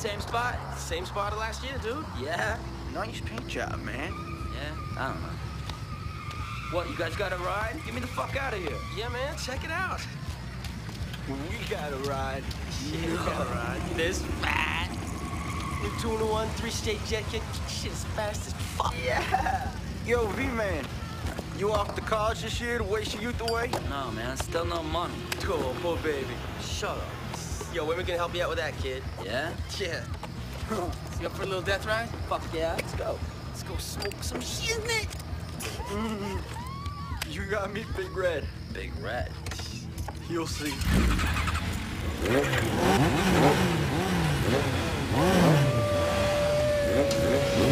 same spot? Same spot as last year, dude. Yeah? Nice paint job, man. Yeah? I don't know. What, you guys got a ride? Get me the fuck out of here. Yeah, man. Check it out. We got a ride. Yeah, we got a ride. This fat. New tuna one, three state jet kit. Shit is fast as fuck. Yeah. Yo, V-Man, you off to college this year to waste your youth away? No, man, still no money. Oh, poor baby. Shut up. Yo, women can help you out with that, kid. Yeah? Yeah. you up for a little death ride? Fuck yeah, let's go. Let's go smoke some shit. You got me, Big Red. Big Red. You'll see.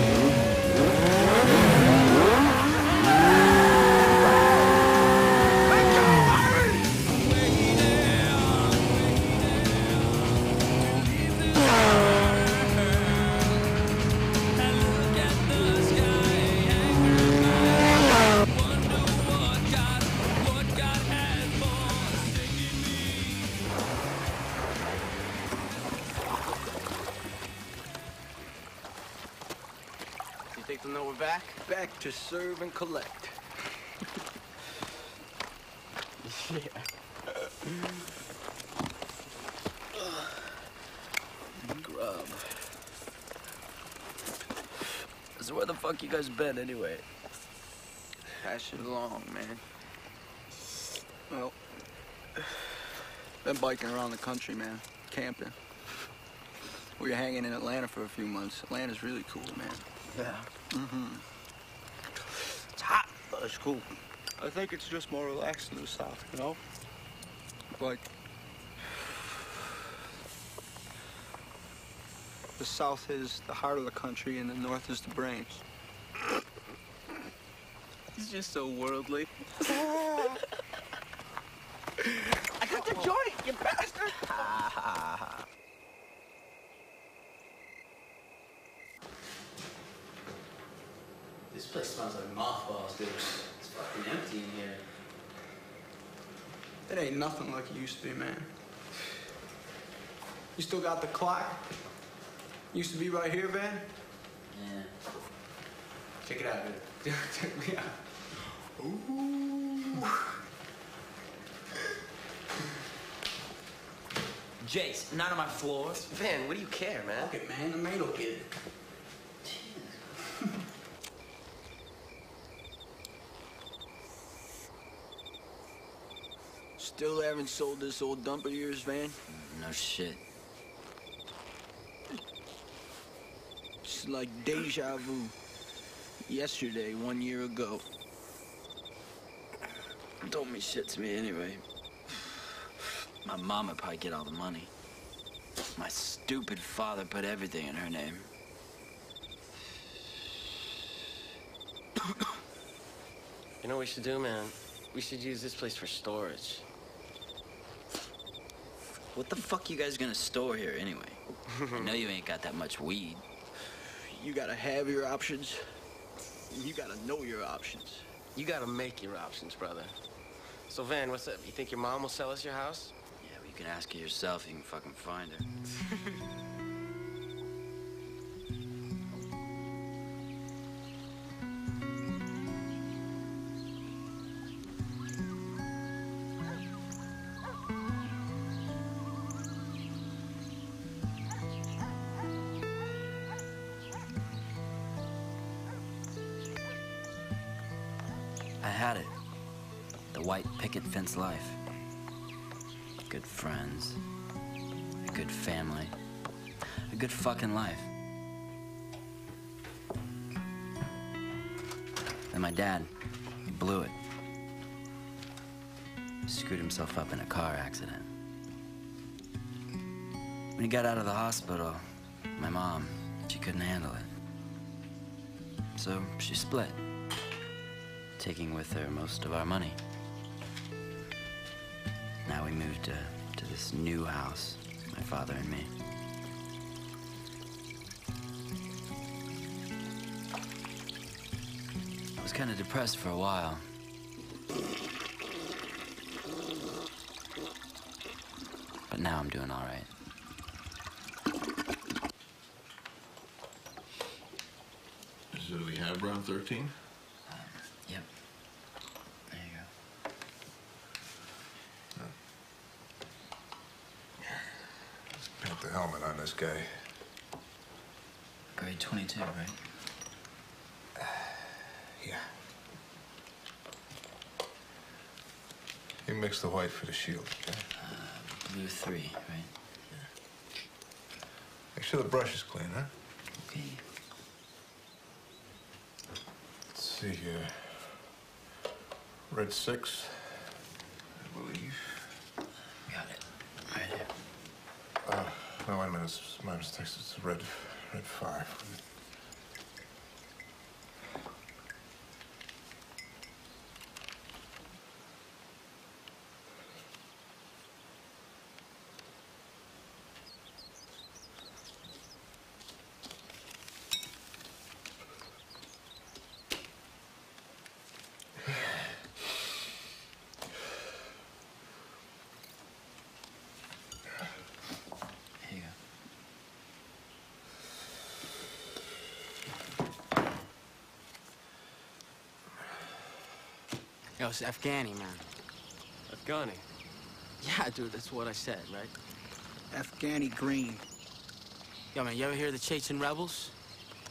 fuck you guys been anyway? It along, man. Well, been biking around the country, man. Camping. We were hanging in Atlanta for a few months. Atlanta's really cool, man. Yeah. Mm-hmm. It's hot, but it's cool. I think it's just more relaxed in the South, you know? Like, the South is the heart of the country and the North is the brains. He's just so worldly. I got the joint, you bastard! This place smells like mothballs, dude. It's fucking empty in here. It ain't nothing like it used to be, man. You still got the clock? Used to be right here, Van? Yeah. Check it out, dude. Check me out. Ooh. Jace, not on my floors. Van, what do you care, man? Fuck it, man. The maid will get it. Still haven't sold this old dump of yours, Van? No shit. It's like deja vu. Yesterday, one year ago. Don't mean shit to me anyway. My mom would probably get all the money. My stupid father put everything in her name. You know what we should do, man? We should use this place for storage. What the fuck you guys gonna store here anyway? I know you ain't got that much weed. You gotta have your options. You gotta know your options. You gotta make your options, brother. So, Van, what's up? You think your mom will sell us your house? Yeah, well, you can ask her yourself. You can fucking find her. life. Good friends. A good family. A good fucking life. Then my dad, he blew it. Screwed himself up in a car accident. When he got out of the hospital, my mom, she couldn't handle it. So she split taking with her most of our money. Moved to, to this new house, my father and me. I was kind of depressed for a while. But now I'm doing all right. So we have round 13? Yep. There you go. Paint the helmet on this guy. Grade 22, right? Yeah. You the white for the shield, okay? Blue 3, right? Make sure the brush is clean, huh? Okay. Let's see here. Red 6, I believe. Got it. Right here. Uh, no, wait a minute. It's my mistake. It's red, red 5. Yo, it's Afghani, man. Afghani. Yeah, dude, that's what I said, right? Afghani green. Yo, man, you ever hear of the Chechen rebels?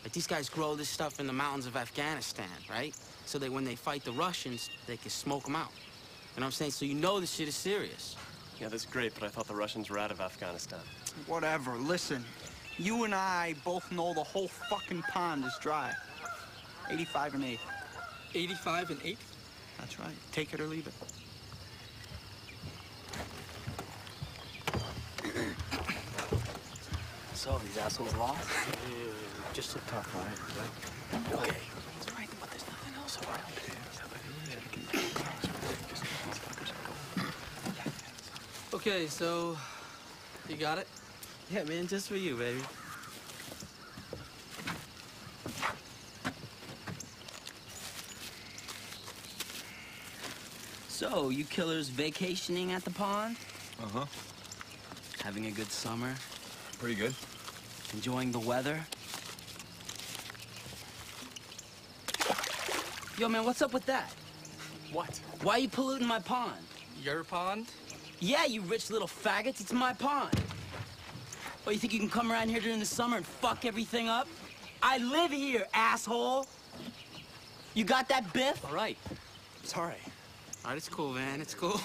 Like, these guys grow this stuff in the mountains of Afghanistan, right? So that when they fight the Russians, they can smoke them out. You know what I'm saying? So you know this shit is serious. Yeah, that's great, but I thought the Russians were out of Afghanistan. Whatever. Listen, you and I both know the whole fucking pond is dry. 85 and 8. 85 and 8? That's right. Take it or leave it. So, these assholes lost? just a tough fight, right? Okay. It's right, but there's nothing else around Okay, so you got it? Yeah, man, just for you, baby. So, you killers vacationing at the pond? Uh-huh. Having a good summer? Pretty good. Enjoying the weather? Yo, man, what's up with that? What? Why are you polluting my pond? Your pond? Yeah, you rich little faggots, it's my pond. Oh, you think you can come around here during the summer and fuck everything up? I live here, asshole! You got that, Biff? All right. Sorry. All right, it's cool, man. It's cool.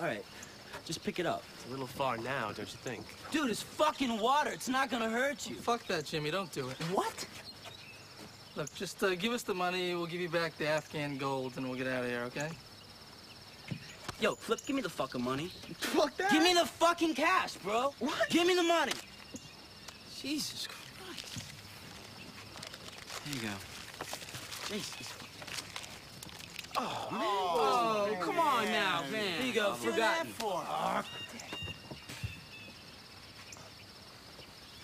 All right, just pick it up. It's a little far now, don't you think? Dude, it's fucking water. It's not gonna hurt you. Fuck that, Jimmy. Don't do it. What? Look, just uh, give us the money. We'll give you back the Afghan gold, and we'll get out of here, okay? Yo, Flip, give me the fucking money. Fuck that. Give me the fucking cash, bro. What? Give me the money. Jesus Christ. There you go. Jesus. Oh, come on now, man. Here you go, forgotten.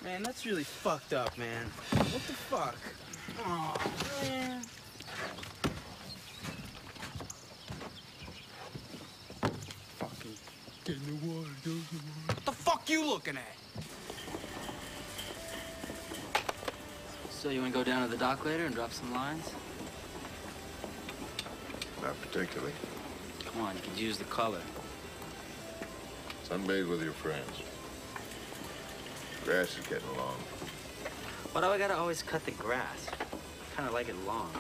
Man, that's really fucked up, man. What the fuck? Oh, man. Fucking get in the water, go in the water. What the fuck you looking at? So you wanna go down to the dock later and drop some lines? Not particularly. Come on, you could use the color. Sunbathe with your friends. Grass is getting long. Why do I gotta always cut the grass? I Kinda like it long.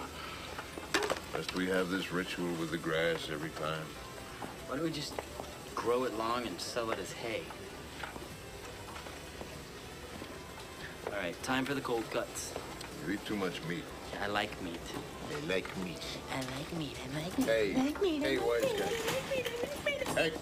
Must we have this ritual with the grass every time? Why don't we just grow it long and sell it as hay? All right, time for the cold cuts. You eat too much meat. I like meat. They like meat. I like meat. I like meat. Hey, hey, wise guy. Hey,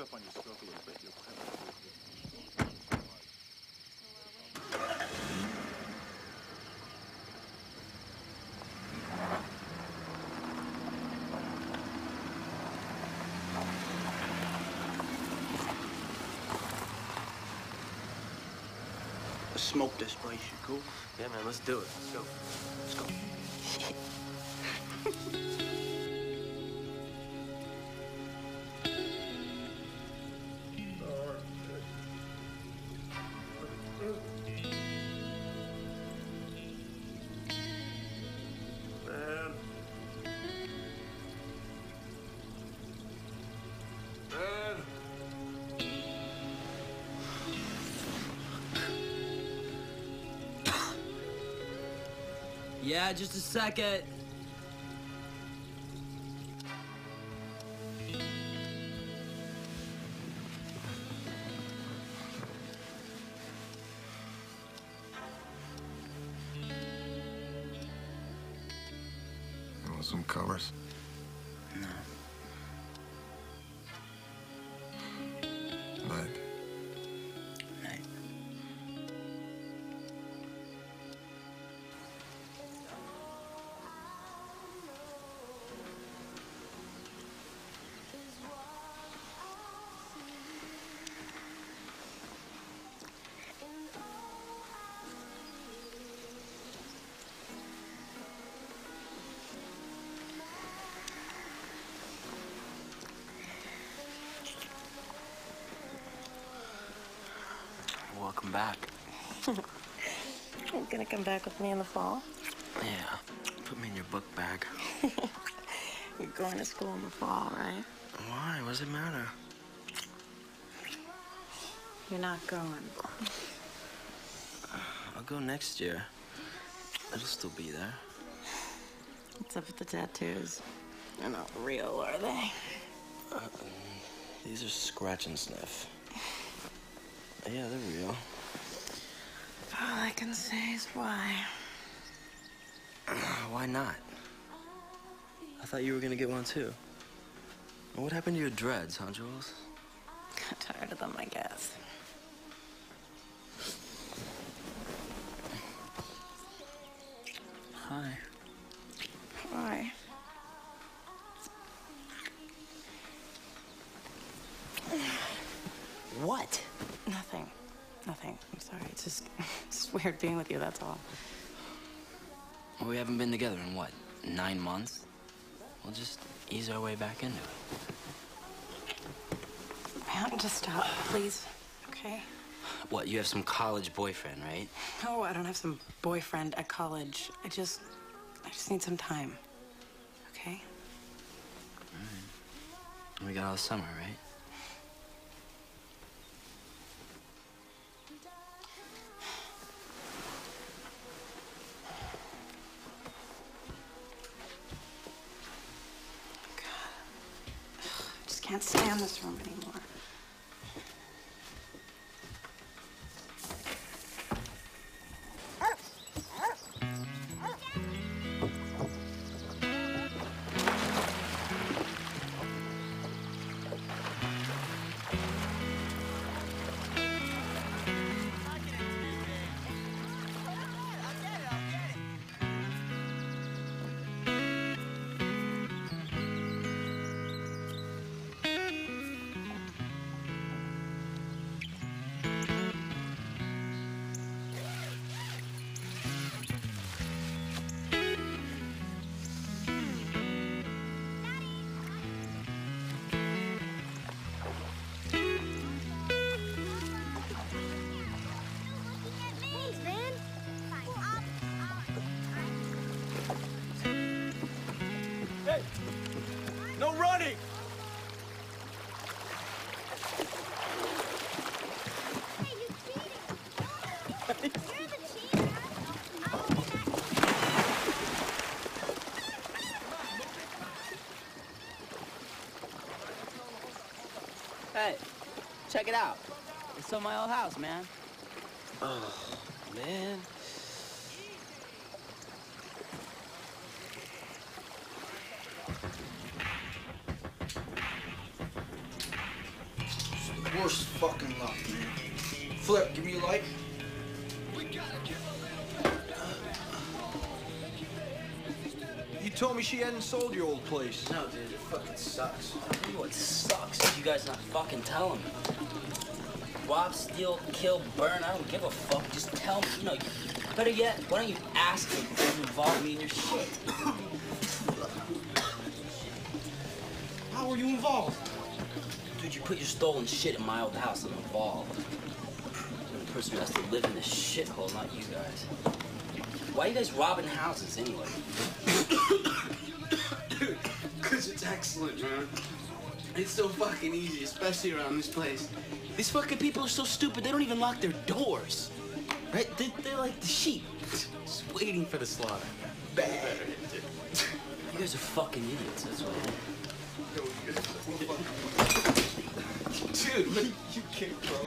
up on your stroke a little bit. You'll have Let's smoke this place, you cool? Yeah, man, let's do it. Let's go. Yeah, just a second. Welcome back. You're gonna come back with me in the fall? Yeah. Put me in your book bag. You're going to school in the fall, right? Why? What does it matter? You're not going. I'll go next year. It'll still be there. What's up with the tattoos? They're not real, are they? Uh-uh. These are scratch and sniff. Yeah, they're real. I can say is why. Ah, why not? I thought you were gonna get one too. What happened to your dreads, huh, Jules? Got tired of them, I guess. With you, that's all. Well, we haven't been together in what, nine months? We'll just ease our way back into it. Man, just stop, please. Okay? What, you have some college boyfriend, right? No, I don't have some boyfriend at college. I just, I just need some time. Okay? All right. We got all summer, right? Can't stand this room anymore. Check it out. It's on my old house, man. Oh, man. Worst fucking luck, man. Flip, give me a light. Told me she hadn't sold your old place. No, dude, it fucking sucks. What sucks is you guys not fucking telling me. Rob, steal, kill, burn, I don't give a fuck. Just tell me, you know, better yet, why don't you ask me before you involve me in your shit? How were you involved? Dude, you put your stolen shit in my old house, I'm involved. I'm the person who has to live in this shithole, not you guys. Why are you guys robbing houses anyway? Because it's excellent, man. It's so fucking easy, especially around this place. These fucking people are so stupid, they don't even lock their doors. Right? They, they're like the sheep, just waiting for the slaughter. Bad. You guys are fucking idiots, that's what Dude, you, you kid, bro.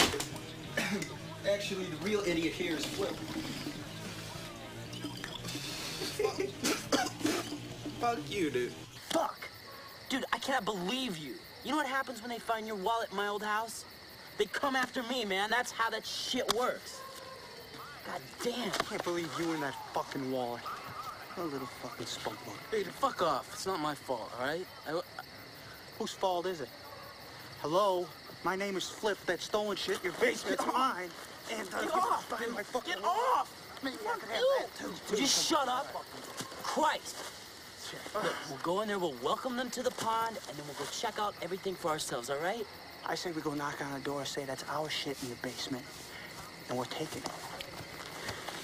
Actually, the real idiot here is Flip. Fuck you, dude. I cannot believe you. You know what happens when they find your wallet in my old house? They come after me, man. That's how that shit works. God damn. I can't believe you in that fucking wallet. What a little fucking spunk bug. Hey, fuck off. It's not my fault, all right? I, Whose fault is it? Hello? My name is Flip. That stolen shit your basement's mine. And uh, Get you off! find my fucking Get off! I have that too. Would you shut up? Christ! Look, we'll go in there, we'll welcome them to the pond, and then we'll go check out everything for ourselves, all right? I say we go knock on the door, say that's our shit in the basement, and we're taking it.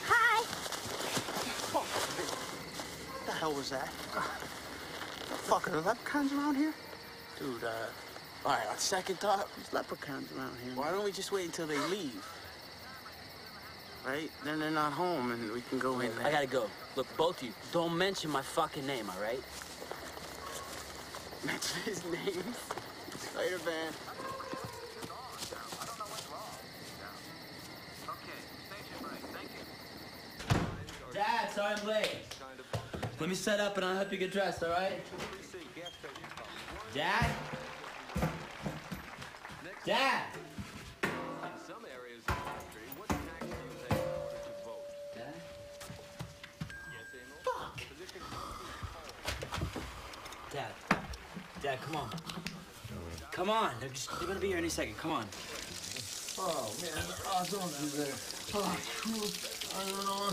Hi. What the hell was that? The fuck are there leprechauns around here? dude, uh, all right, on second thought, There's leprechauns around here. why don't we just wait until they leave? Right? Then they're not home and we can go in there. I gotta go. Look, both of you, don't mention my fucking name, all right? Mention his name. Later, Van. Dad, sorry I'm late. Let me set up and I'll help you get dressed, all right? Dad? Dad? Dad? Dad, come on. Come on. They're, just, they're gonna be here any second. Come on. Oh, man. Oh. I don't know.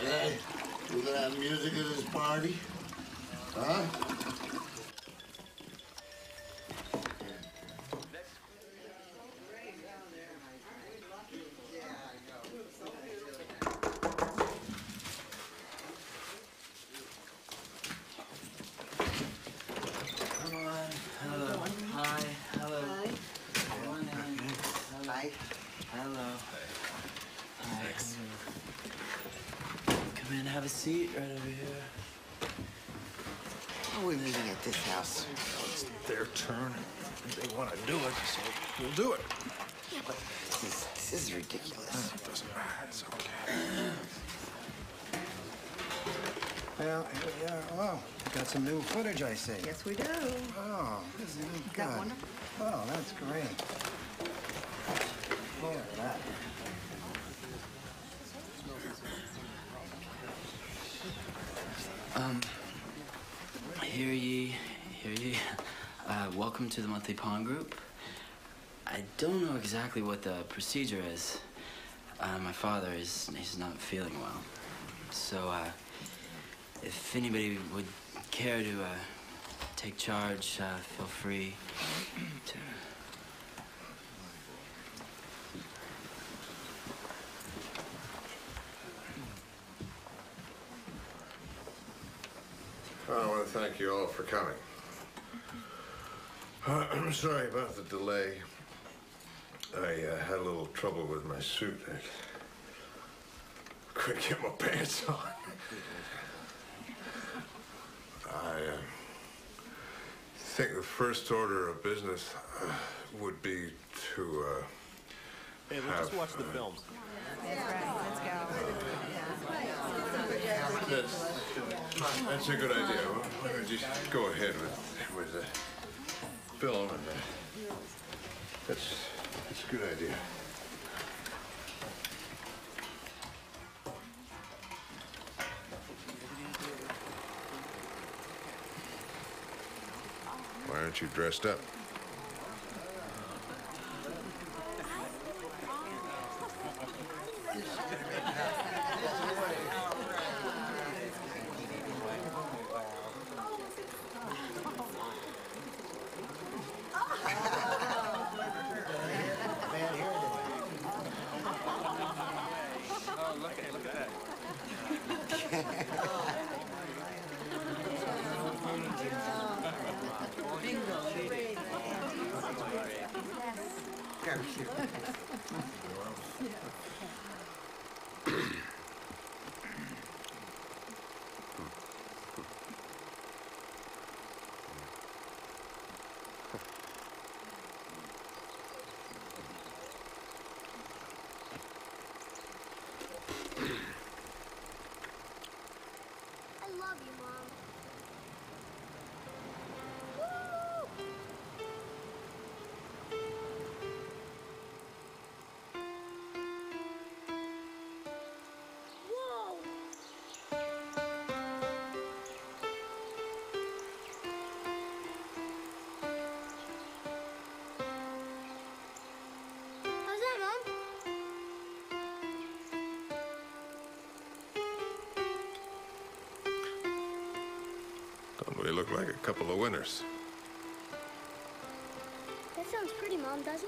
Hey, we gonna have music at this party? Huh? Come on. Hello. Hi. Hello. Come on in. Hello. Hello. Hi. Come in, have a seat right over here. Why are we meeting at this house? It's their turn. If they want to do it, so we'll do it. Yeah, but this is, this is ridiculous. It doesn't matter. It's okay. Well, here we are. Oh, got some new footage, I see. Yes, we do. Oh, this isn't it Isn't good? that wonderful? Oh, that's great. Look at that. Hear ye, hear ye. Uh, welcome to the monthly pawn group. I don't know exactly what the procedure is. Uh, my father is he's not feeling well, so uh, if anybody would care to uh, take charge, uh, feel free to. I want to thank you all for coming. I'm sorry about the delay. I uh, had a little trouble with my suit. I couldn't get my pants on. I uh, think the first order of business uh, would be to uh, Hey, we'll have, just watch the uh, films. That's, that's a good idea. Why don't you go ahead with with the film and uh, that's that's a good idea. Why aren't you dressed up? Like a couple of winners? That sounds pretty, Mom, doesn't it?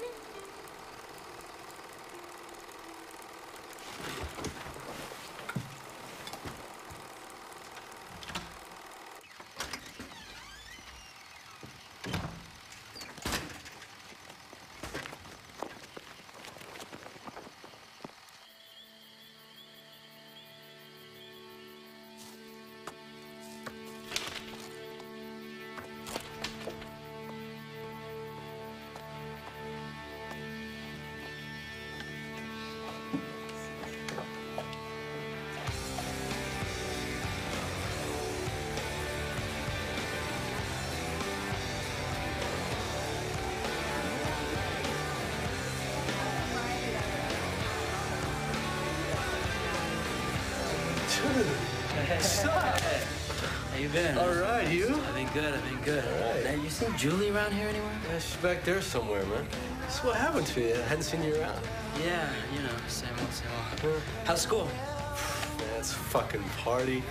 Been? All right, you? I've been good. I've been good. All right. Now, you seen Julie around here anywhere? Yeah, she's back there somewhere, man. So what happened to you? I hadn't seen you around. Yeah, you know, same old, same old. How's school? Man, it's a fucking party.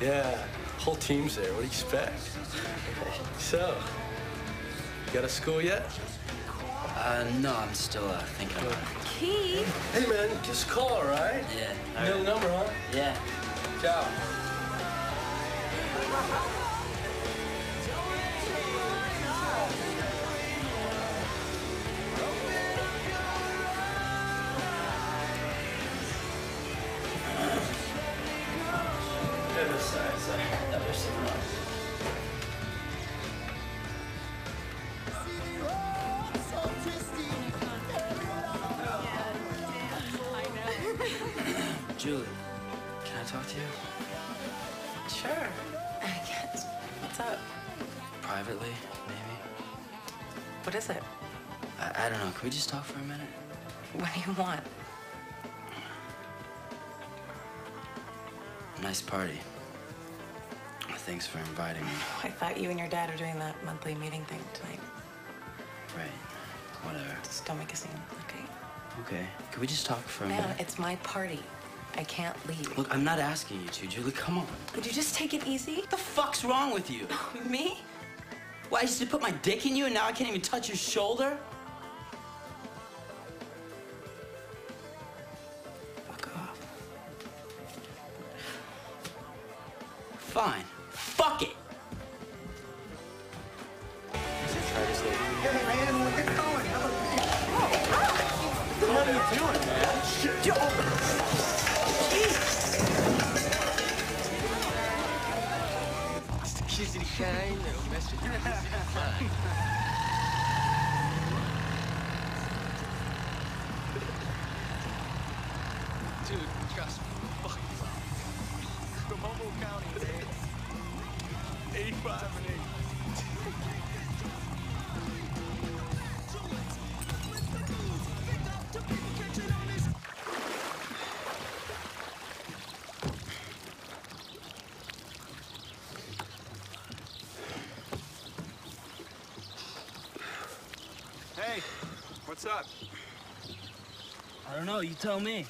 Yeah. Yeah, whole team's there. What do you expect? so, you got a school yet? Uh, no, I'm still uh, thinking about it. Keith? Hey, man, just call, all right? Yeah. You know the number, huh? Yeah. Ciao. Ha ha ha! Can we just talk for a minute? What do you want? Nice party. Thanks for inviting me. Oh, I thought you and your dad were doing that monthly meeting thing tonight. Right. Whatever. Just don't make a scene, okay? Okay. Can we just talk for a Man, minute? it's my party. I can't leave. Look, I'm not asking you to, Julie. Come on. Would you just take it easy? What the fuck's wrong with you? Me? Why, I used to put my dick in you and now I can't even touch your shoulder? Tell me.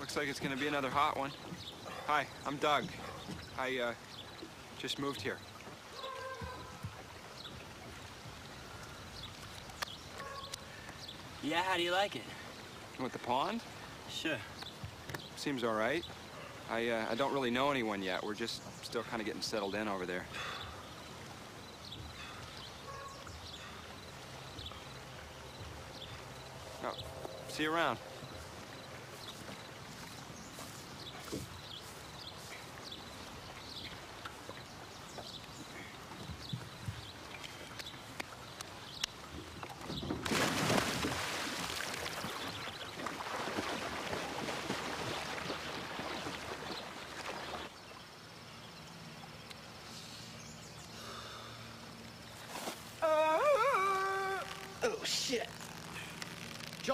Looks like it's gonna be another hot one. Hi, I'm Doug. I, uh, just moved here. Yeah, how do you like it? With the pond? Sure. Seems all right. I, uh, I don't really know anyone yet. We're just still kind of getting settled in over there. Oh, see you around. Oh, shit.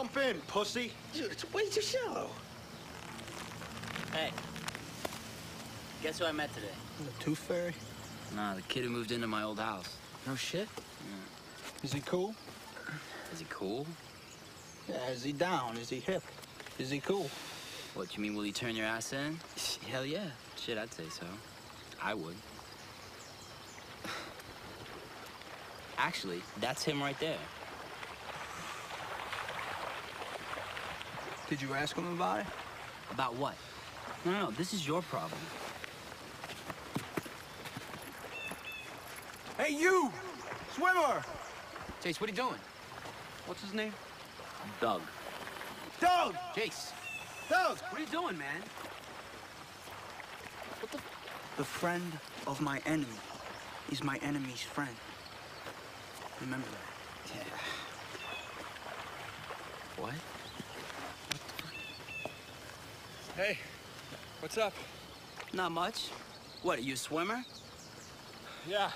Jump in, pussy. Dude, it's way too shallow. Hey. Guess who I met today? The Tooth Fairy? Nah, the kid who moved into my old house. No shit. Yeah. Is he cool? Is he cool? Yeah, is he down? Is he hip? Is he cool? What, you mean will he turn your ass in? Hell yeah. Shit, I'd say so. I would. Actually, that's him right there. Did you ask him about it? About what? No, no, this is your problem. Hey, you! Swimmer! Chase, what are you doing? What's his name? Doug. Doug! Chase! Doug! what are you doing, man? What the friend of my enemy is my enemy's friend. Remember that. Yeah. What? Hey, what's up? Not much. What, are you a swimmer? Yeah.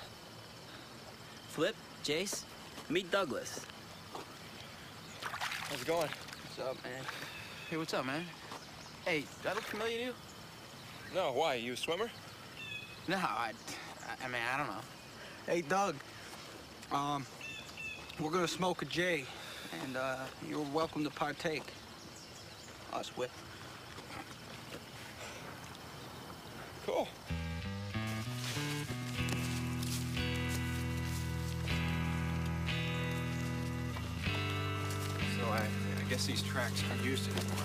Flip, Jace, meet Douglas. How's it going? What's up, man? Hey, what's up, man? Hey, do I look familiar to you? No, why? You a swimmer? No, I, I, mean, I don't know. Hey, Doug. Um, we're gonna smoke a J, and uh, you're welcome to partake. Us, Whip. I these tracks aren't used anymore.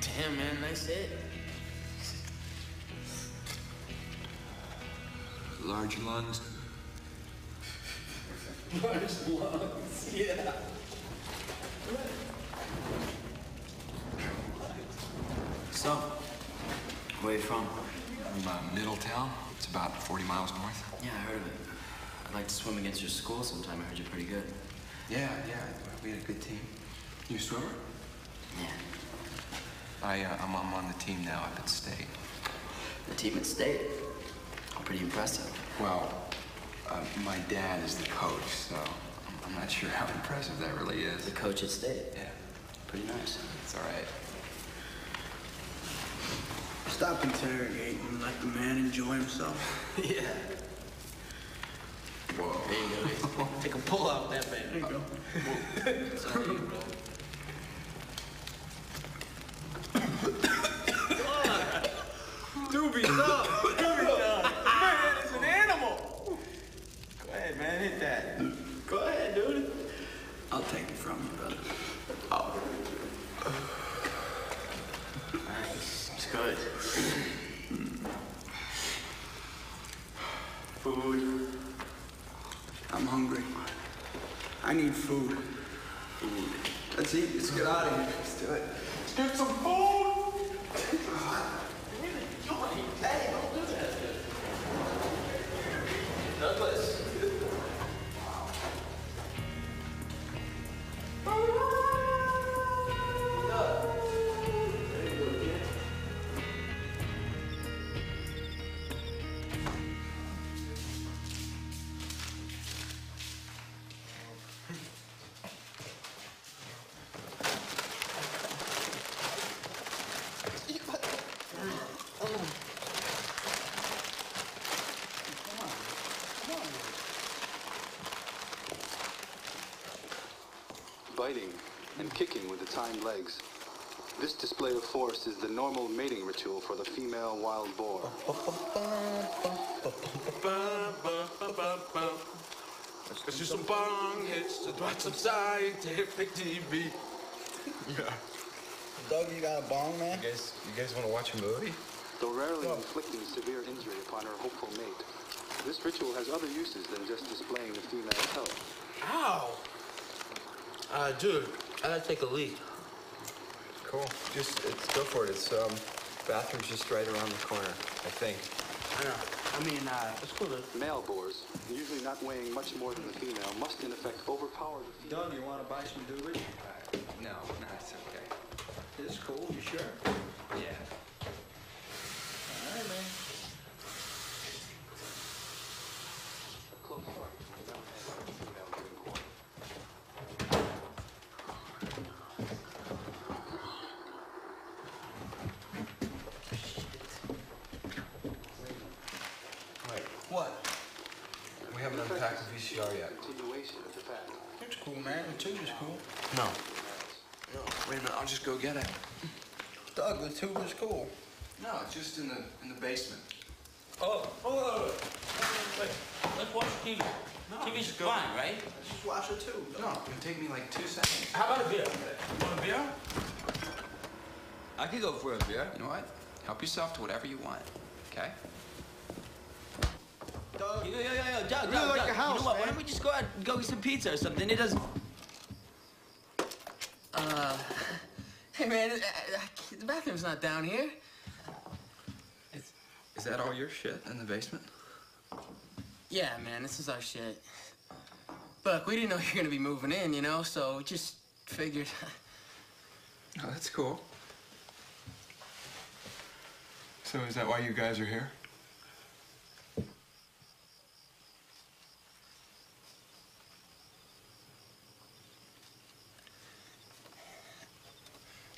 Damn, man, nice hit. Large lungs. Large lungs, yeah. So, where you from? From uh, Middletown. It's about 40 miles north. Yeah, I heard of it. I'd like to swim against your school sometime. I heard you're pretty good. Yeah, yeah. We had a good team. You a swimmer? Yeah. I, uh, I'm, I'm on the team now up at State. The team at State. Pretty impressive. Well, uh, my dad is the coach, so I'm, I'm not sure how impressive that really is. The coach at State. Yeah. Pretty nice. It's all right. Stop interrogating and let the man enjoy himself. Yeah. Whoa. There you go. Take a pull out that man. There you go. Sorry, bro. Doobie, stop! Hind legs. This display of force is the normal mating ritual for the female wild boar. Let's do some bong hits to watch some scientific TV. Yeah. Doug, you got a bong, man? You guys, you guys want to watch a movie? Though rarely inflicting severe injury upon her hopeful mate, this ritual has other uses than just displaying the female's health. Ow! Uh, dude, I gotta take a leak. Cool. Just it's, go for it. It's um, bathroom's just right around the corner, I think. I know. I mean, uh, it's cool. Male boars, usually not weighing much more than the female, must in effect overpower the female. Doug, you want to buy some doobie? No, no, it's okay. It's cool. You sure? Yeah. All right, man. Wait, What? we haven't unpacked the VCR yet. Continuation of the pattern. It's cool, man. The tube is cool. No. No. Wait a minute. I'll just go get it. Doug, the tube is cool. No, it's just in the in the basement. Oh, oh, wait. Let's watch TV. No, TV's just go. fine, right? Let's just watch the tube. No, it can take me like two seconds. How about a beer? You want a beer? I could go for a beer. You know what? Help yourself to whatever you want. Okay? Doug. Yo, yo, yo, yo, Doug, Really Doug, like Doug. house, you know what? Why don't we just go out and go get some pizza or something? It doesn't. Uh, hey man, uh, uh, the bathroom's not down here. Is that all your shit in the basement? Yeah, man, this is our shit. Look, we didn't know you were gonna be moving in, you know, so we just figured. Oh, that's cool. So is that why you guys are here?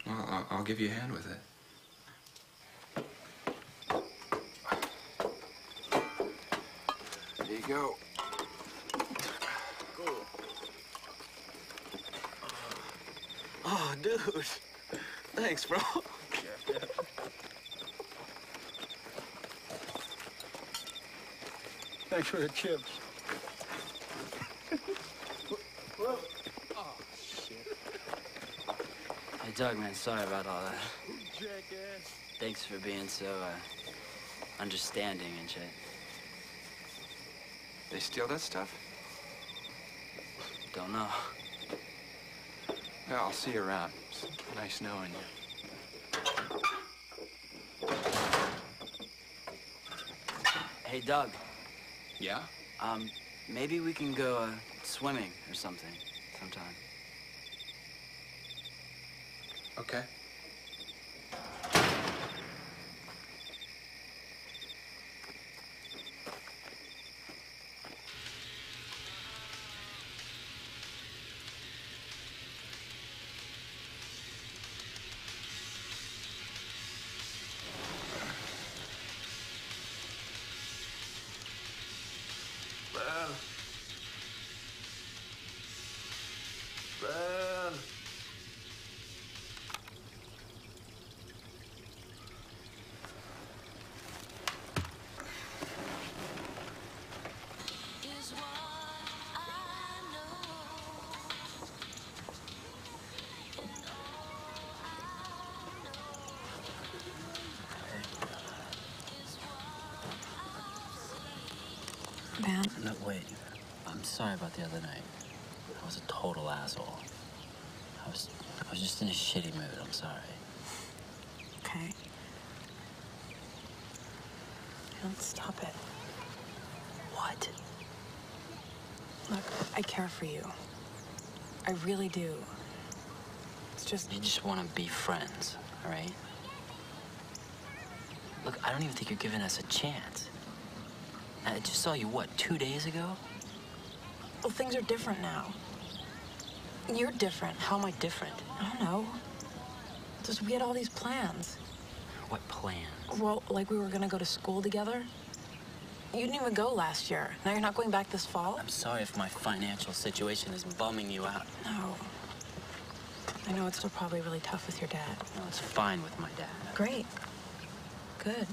Well, I'll, I'll give you a hand with it. There you go. Oh, dude. Thanks, bro. Thanks for the chips. Well, Hey, Doug, man, sorry about all that. jackass. Thanks for being so uh, understanding and shit. They steal that stuff? Don't know. Yeah, I'll see you around. It's nice knowing you. Hey, Doug. Yeah? Um, maybe we can go uh, swimming or something sometime. No, wait. I'm I'm sorry about the other night. I was a total asshole. I was, I was just in a shitty mood. I'm sorry. Okay. Don't stop it. What? Look, I care for you. I really do. It's just. You just want to be friends, all right? Look, I don't even think you're giving us a chance. I just saw you, what, two days ago? Well, things are different now. You're different. How am I different? I don't know. Just we had all these plans. What plans? Well, like we were gonna go to school together. You didn't even go last year. Now you're not going back this fall? I'm sorry if my financial situation is bumming you out. No. I know it's still probably really tough with your dad. No, it's fine with my dad. Great. Good.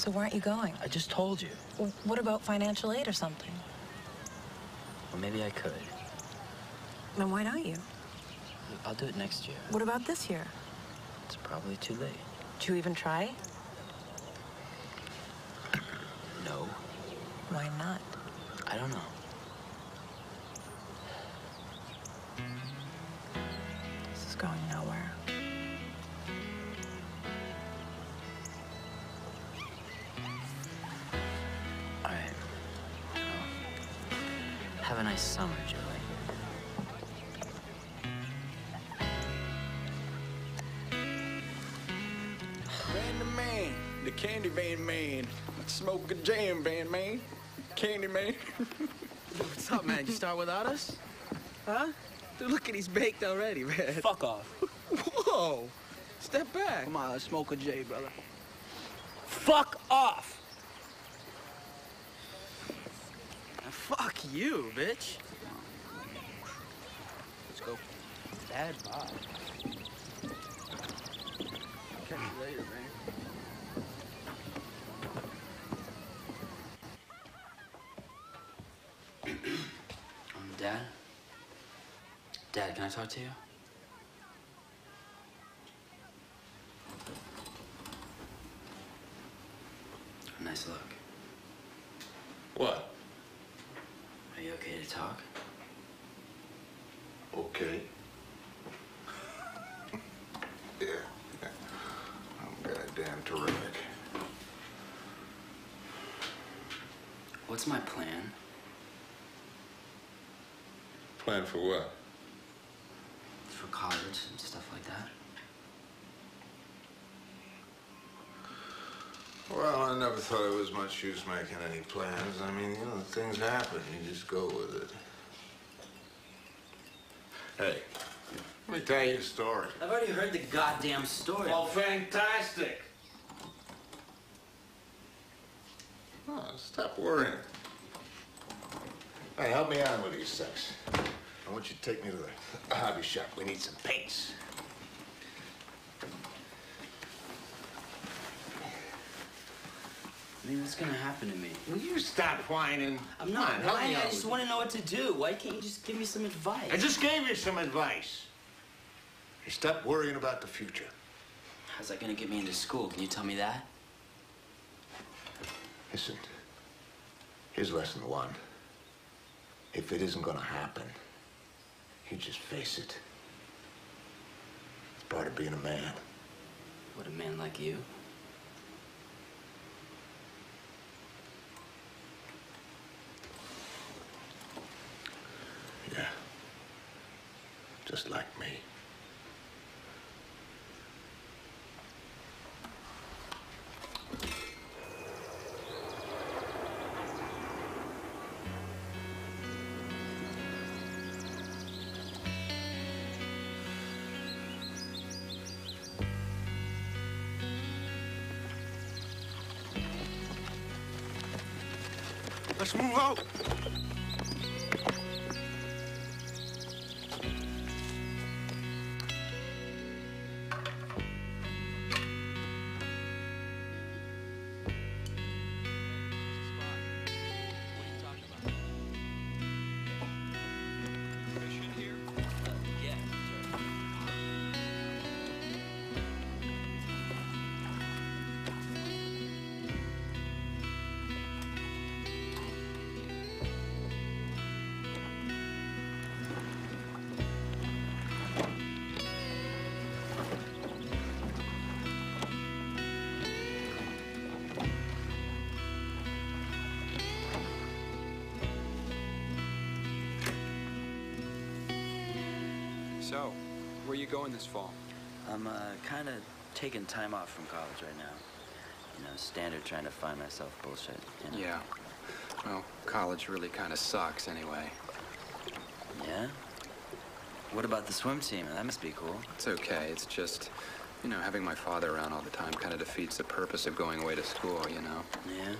So why aren't you going? I just told you. Well, what about financial aid or something? Well, maybe I could. Then why don't you? I'll do it next year. What about this year? It's probably too late. Did you even try? No. Why not? I don't know. Candy man. What's up, man? You start without us? Huh? Dude, look at he's baked already, man. Fuck off. Whoa! Step back. Come on, let's smoke a J, brother. Fuck off! Fuck you, bitch. Let's go. Bad vibe. Catch you later, man. Um, Dad? Dad, can I talk to you? Nice look. What? Are you okay to talk? Okay. yeah. I'm goddamn terrific. What's my plan? Plan for what? For college and stuff like that? Well, I never thought it was much use making any plans. I mean, you know, things happen. You just go with it. Hey, let me tell you a story. I've already heard the goddamn story. Well, fantastic. Oh, stop worrying. Hey, help me out with these sucks. I want you to take me to the hobby shop. We need some paints. I mean, what's gonna happen to me? Will you stop whining? I'm not on, help me lying. I just want to know what to do. Why can't you just give me some advice? I just gave you some advice. You stop worrying about the future. How's that gonna get me into school? Can you tell me that? Listen, here's lesson one. If it isn't gonna happen, you just face it. It's part of being a man. Would a man like you? Yeah. Just like me. Let's move out. Going this fall? I'm uh, kind of taking time off from college right now. You know, standard trying to find myself bullshit. You know? Yeah. Well, college really kind of sucks anyway. Yeah? What about the swim team? That must be cool. It's okay. It's just, you know, having my father around all the time kind of defeats the purpose of going away to school, you know? Yeah?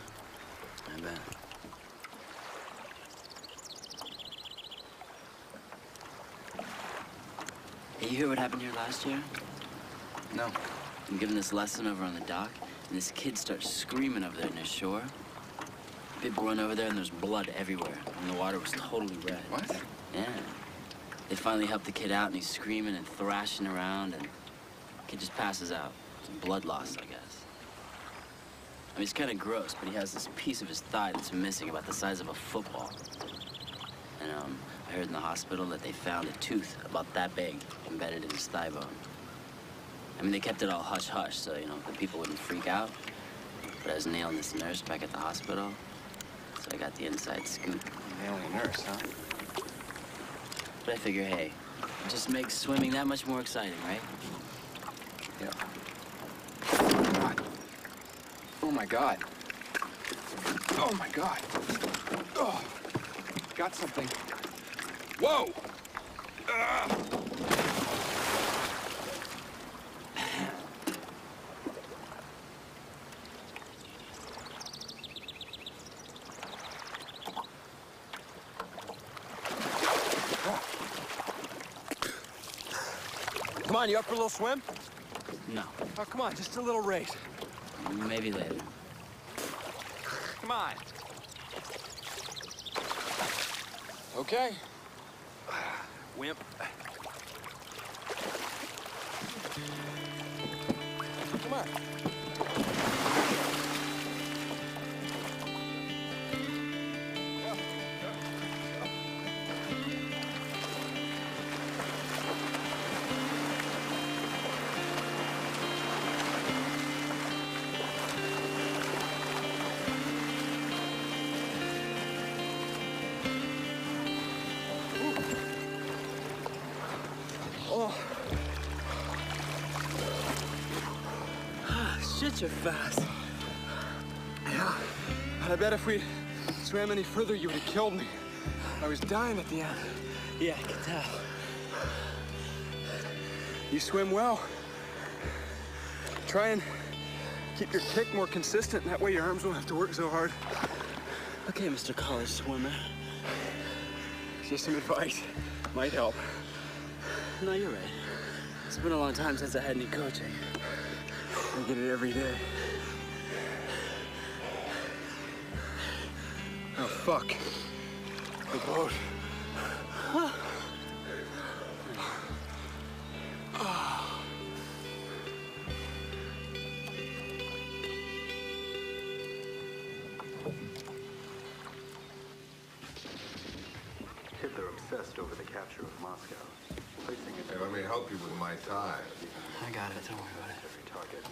I bet. Hey, you hear what happened here last year? No. I'm giving this lesson over on the dock, and this kid starts screaming over there near shore. People run over there, and there's blood everywhere, and the water was totally red. What? Yeah. They finally help the kid out, and he's screaming and thrashing around, and the kid just passes out. Blood loss, I guess. I mean, it's kind of gross, but he has this piece of his thigh that's missing about the size of a football. And, um, I heard in the hospital that they found a tooth about that big embedded in his thigh bone. I mean, they kept it all hush-hush, so, you know, the people wouldn't freak out. But I was nailing this nurse back at the hospital, so I got the inside scoop. Nailing a nurse, huh? But I figure, hey, it just makes swimming that much more exciting, right? Yeah. Oh my god. Oh my god. Oh, got something. Whoa! Ah! Come on, you up for a little swim? No. Oh, come on, just a little race. Maybe later. Come on. Okay. You're fast. Yeah. I bet if we swam any further, you would have killed me. I was dying at the end. Yeah, I can tell. You swim well. Try and keep your kick more consistent. That way your arms won't have to work so hard. Okay, Mr. College swimmer. Just some advice. Might help. No, you're right. It's been a long time since I had any coaching. I get it every day. Oh, fuck. The boat. Hitler obsessed over the capture of Moscow, placing it Hey, let me help you with my tie. I got it. Don't worry about it. every target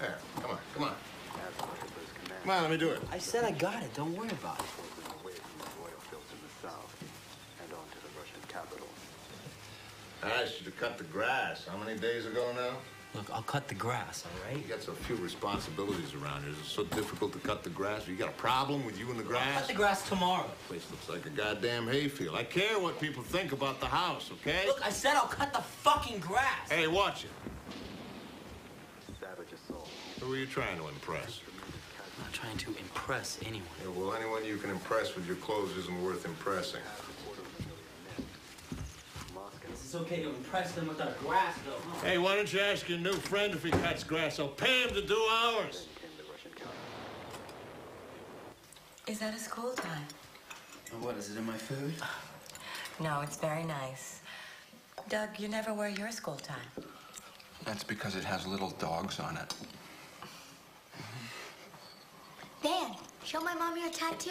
There, come on, come on. as per Hitler's command. Come on, let me do it. I said I got it. Don't worry about it. Forcing away from the oil fields in the south and on to the Russian capital. I asked you to cut the grass. How many days ago now? Look, I'll cut the grass, all right? You got so few responsibilities around here. Is it so difficult to cut the grass? You got a problem with you and the grass? I'll Cut the grass tomorrow. place looks like a goddamn hayfield. I care what people think about the house, okay? Look, I said I'll cut the fucking grass. Hey, watch it. Savage assault. Who are you trying to impress? I'm not trying to impress anyone. Yeah, well, anyone you can impress with your clothes isn't worth impressing. It's okay to impress them with our grass, though, huh? Hey, why don't you ask your new friend if he cuts grass? I'll pay him to do ours. Is that a school tie? What, is it in my food? No, it's very nice. Doug, you never wear your school tie. That's because it has little dogs on it. Dad, show my mom your tattoo.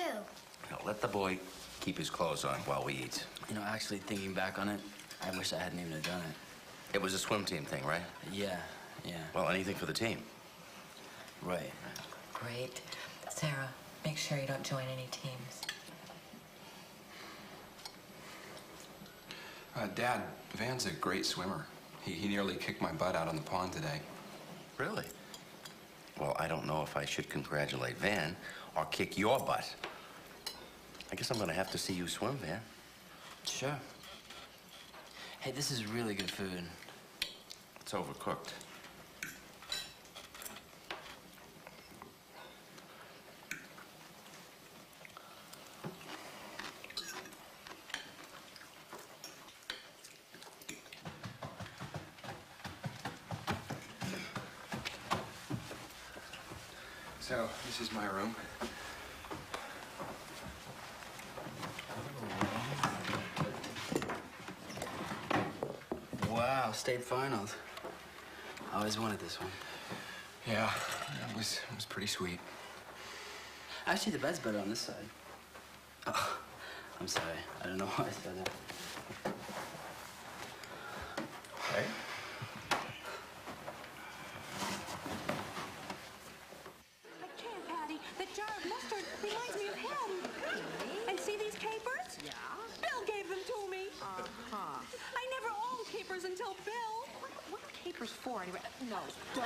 Now, let the boy keep his clothes on while we eat. You know, actually thinking back on it, I wish I hadn't even have done it. It was a swim team thing, right? Yeah, yeah. Well, anything for the team. Right. Great. Sarah, make sure you don't join any teams. Uh, Dad, Van's a great swimmer. He, he nearly kicked my butt out on the pond today. Really? Well, I don't know if I should congratulate Van or kick your butt. I guess I'm gonna have to see you swim, Van. Sure. Hey, this is really good food. It's overcooked. So, this is my room. Finals. I always wanted this one. Yeah, it was, it was pretty sweet. Actually, the bed's better on this side. Oh, I'm sorry. I don't know why I said that. Hey? I can't, Patty. That jar of mustard reminds me of Hattie. And see these capers? Yeah. Bill gave them to me. Uh-huh. I never owned capers until Bill. What, what are for? No, don't.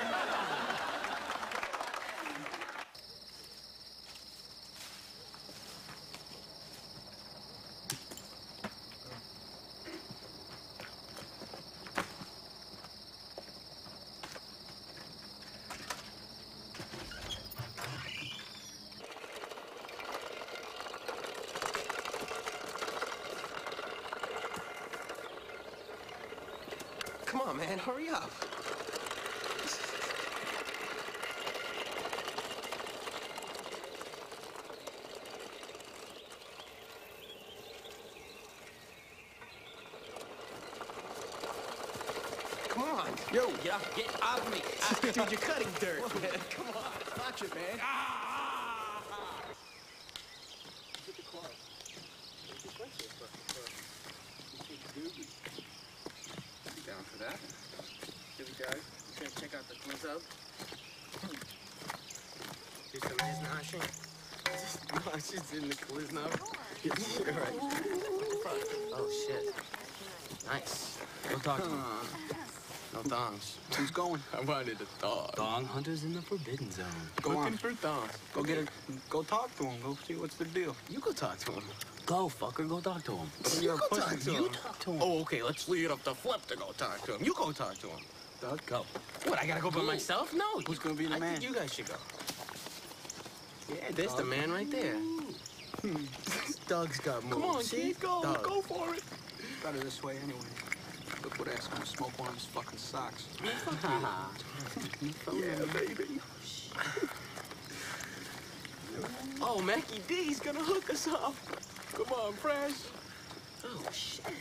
Come on, man, hurry up. Come on. Yo, get off, get off me. Dude, you're cutting dirt, man. Come on. Watch it, man. Ah. Down for that. Here we go. Gonna check out the club. Here's the man's nashing. No, she's in the quiz now. You're right. Oh, shit. Nice. Go talk to him. No thongs. Who's going? I wanted a thong. Thong hunters in the forbidden zone. Go Looking on. for thongs. Go get it. Go talk to him. Go see what's the deal. You go talk to him. Go, fucker. Go talk to him. You're go talk to him. You him. talk to him. Oh, okay. Let's leave it up the Flip to go talk to him. You go talk to him. Doug, go. What, I gotta go by myself? No. Who's gonna be the I man? think you guys should go. Yeah, there's the man right there. Hmm. Doug's got moves. Come on, See? kid. Go. Doug. Go for it. Better this way anyway. Look what ass gonna smoke one of his fucking socks. yeah, baby. Oh, Mackie D's gonna hook us up. Come on, Fresh. Oh, shit.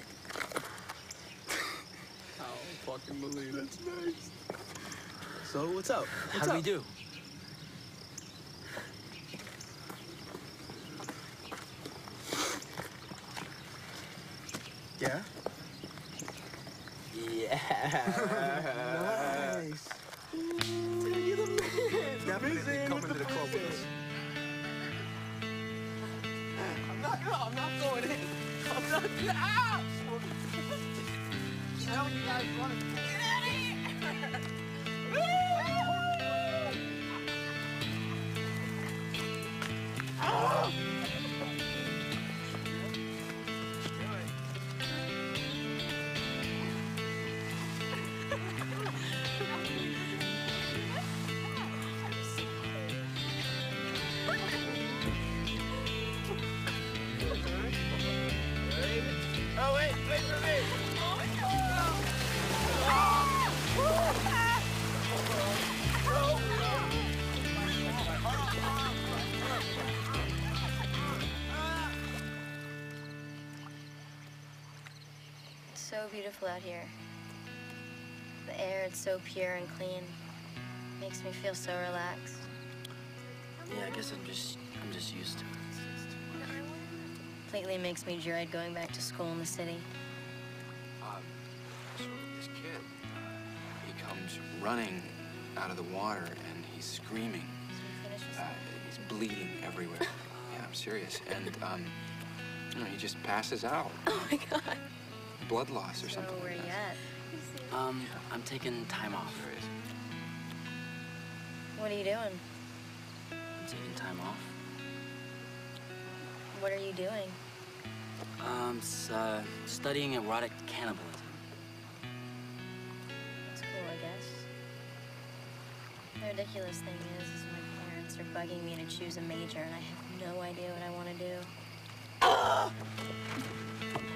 I don't fucking believe it. That's nice. So, what's up? What's How do we do? Beautiful out here. The air, it's so pure and clean. Makes me feel so relaxed. Yeah, I guess I'm just, I'm just used to it. Lately, it makes me dread going back to school in the city. Um, so this kid, he comes running out of the water and he's screaming. Uh, he's bleeding everywhere. yeah, I'm serious. And, um, you know, he just passes out. Oh my God. Blood loss or something where like you that. at? Um, I'm taking time off. What are you doing? I'm taking time off. What are you doing? Um, s- uh, studying erotic cannibalism. It's cool, I guess. The ridiculous thing is, is my parents are bugging me to choose a major, and I have no idea what I want to do.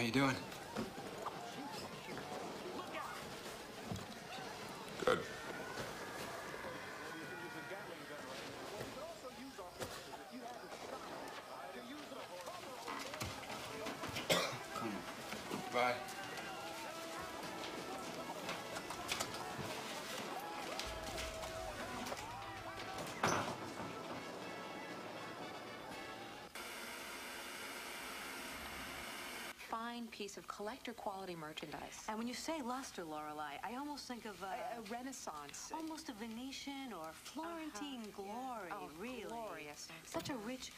How you doing? Fine piece of collector quality merchandise. And when you say luster, Lorelei, I almost think of a, Renaissance. Almost a Venetian or Florentine uh-huh. glory, Oh, really. Glorious. Such a rich.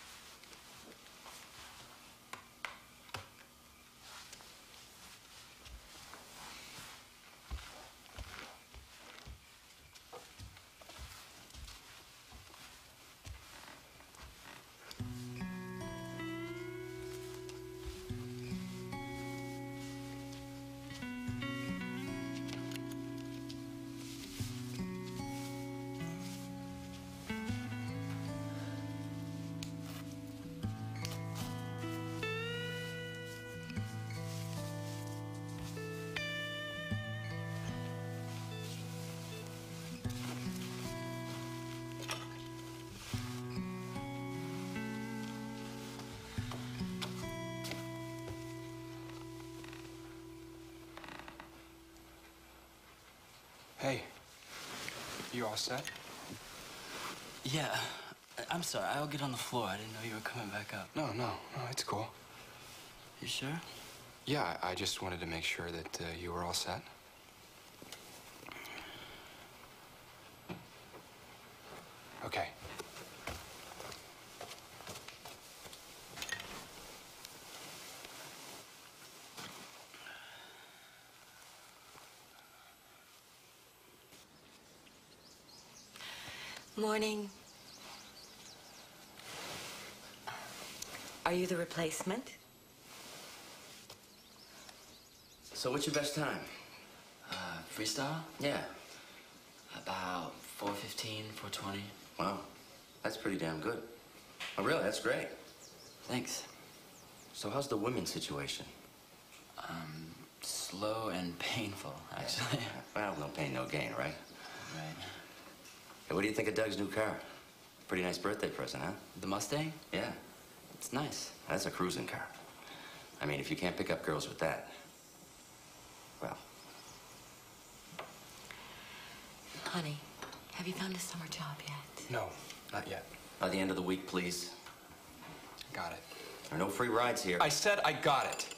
You all set? Yeah. I- I'm sorry. I'll get on the floor. I didn't know you were coming back up. No, no, no, it's cool. You sure? Yeah, I I just wanted to make sure that uh, you were all set. Okay. Morning. Are you the replacement? So what's your best time? Uh, freestyle? Yeah. About 415, 420. Wow. That's pretty damn good. Oh, really? That's great. Thanks. So how's the women's situation? Um, slow and painful, actually. Well, no pain, no gain, right? Right. Hey, what do you think of Doug's new car? Pretty nice birthday present, huh? The Mustang? Yeah. It's nice. That's a cruising car. I mean, if you can't pick up girls with that, well, Honey, have you found a summer job yet? No, not yet. by the end of the week, please. Got it. There are no free rides here. I said I got it.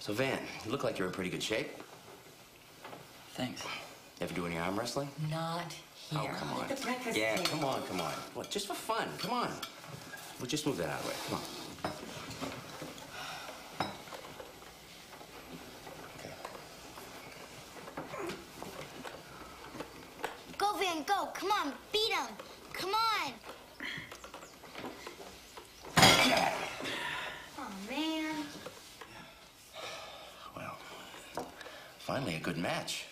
So, Van, you look like you're in pretty good shape. Thanks. You ever do any arm wrestling? Not oh, here. Oh, come on. The breakfast Yeah, table. come on, come on. What, just for fun. Come on. We'll just move that out of the way. Come on. Go, Van, go. Come on, beat him. Come on. Oh, man. Well, finally a good match.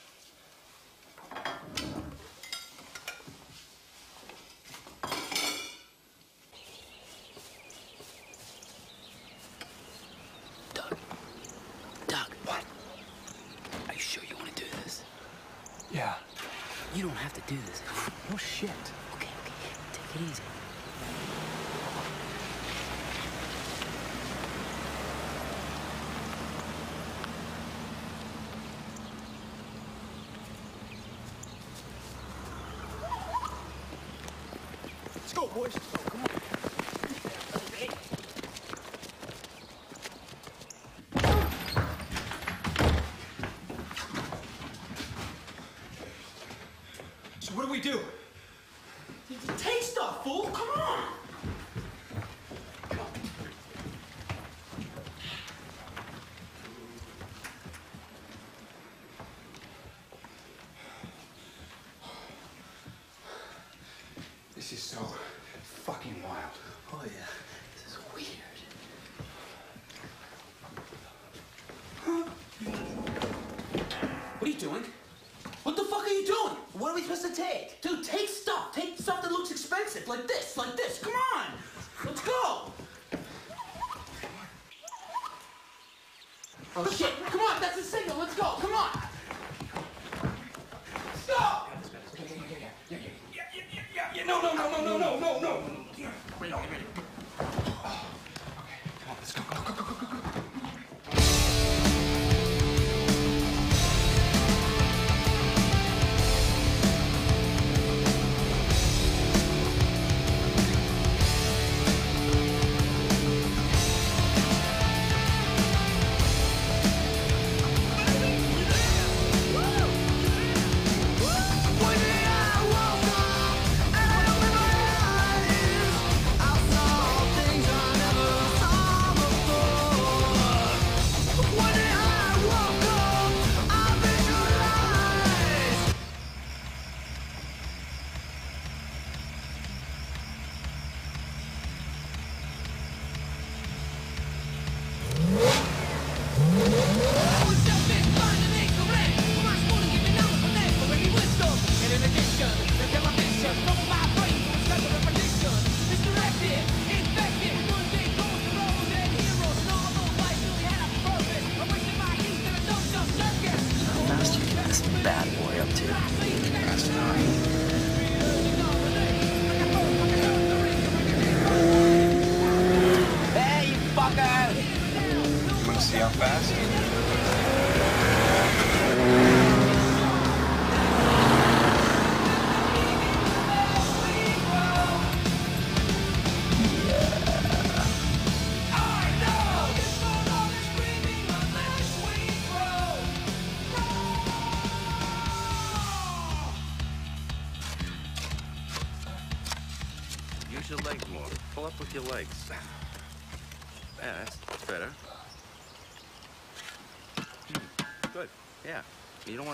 You don't have to do this. No shit. Okay, okay. Take it easy. Let's go, boys. Come on. So what do we do? Take stuff, fool. Come on. This is so fucking wild. Oh, yeah. This is weird. What are you doing? What the fuck are you doing? What are we supposed to take? Dude, take stuff. Take stuff that looks expensive. Like this, like this. Come on.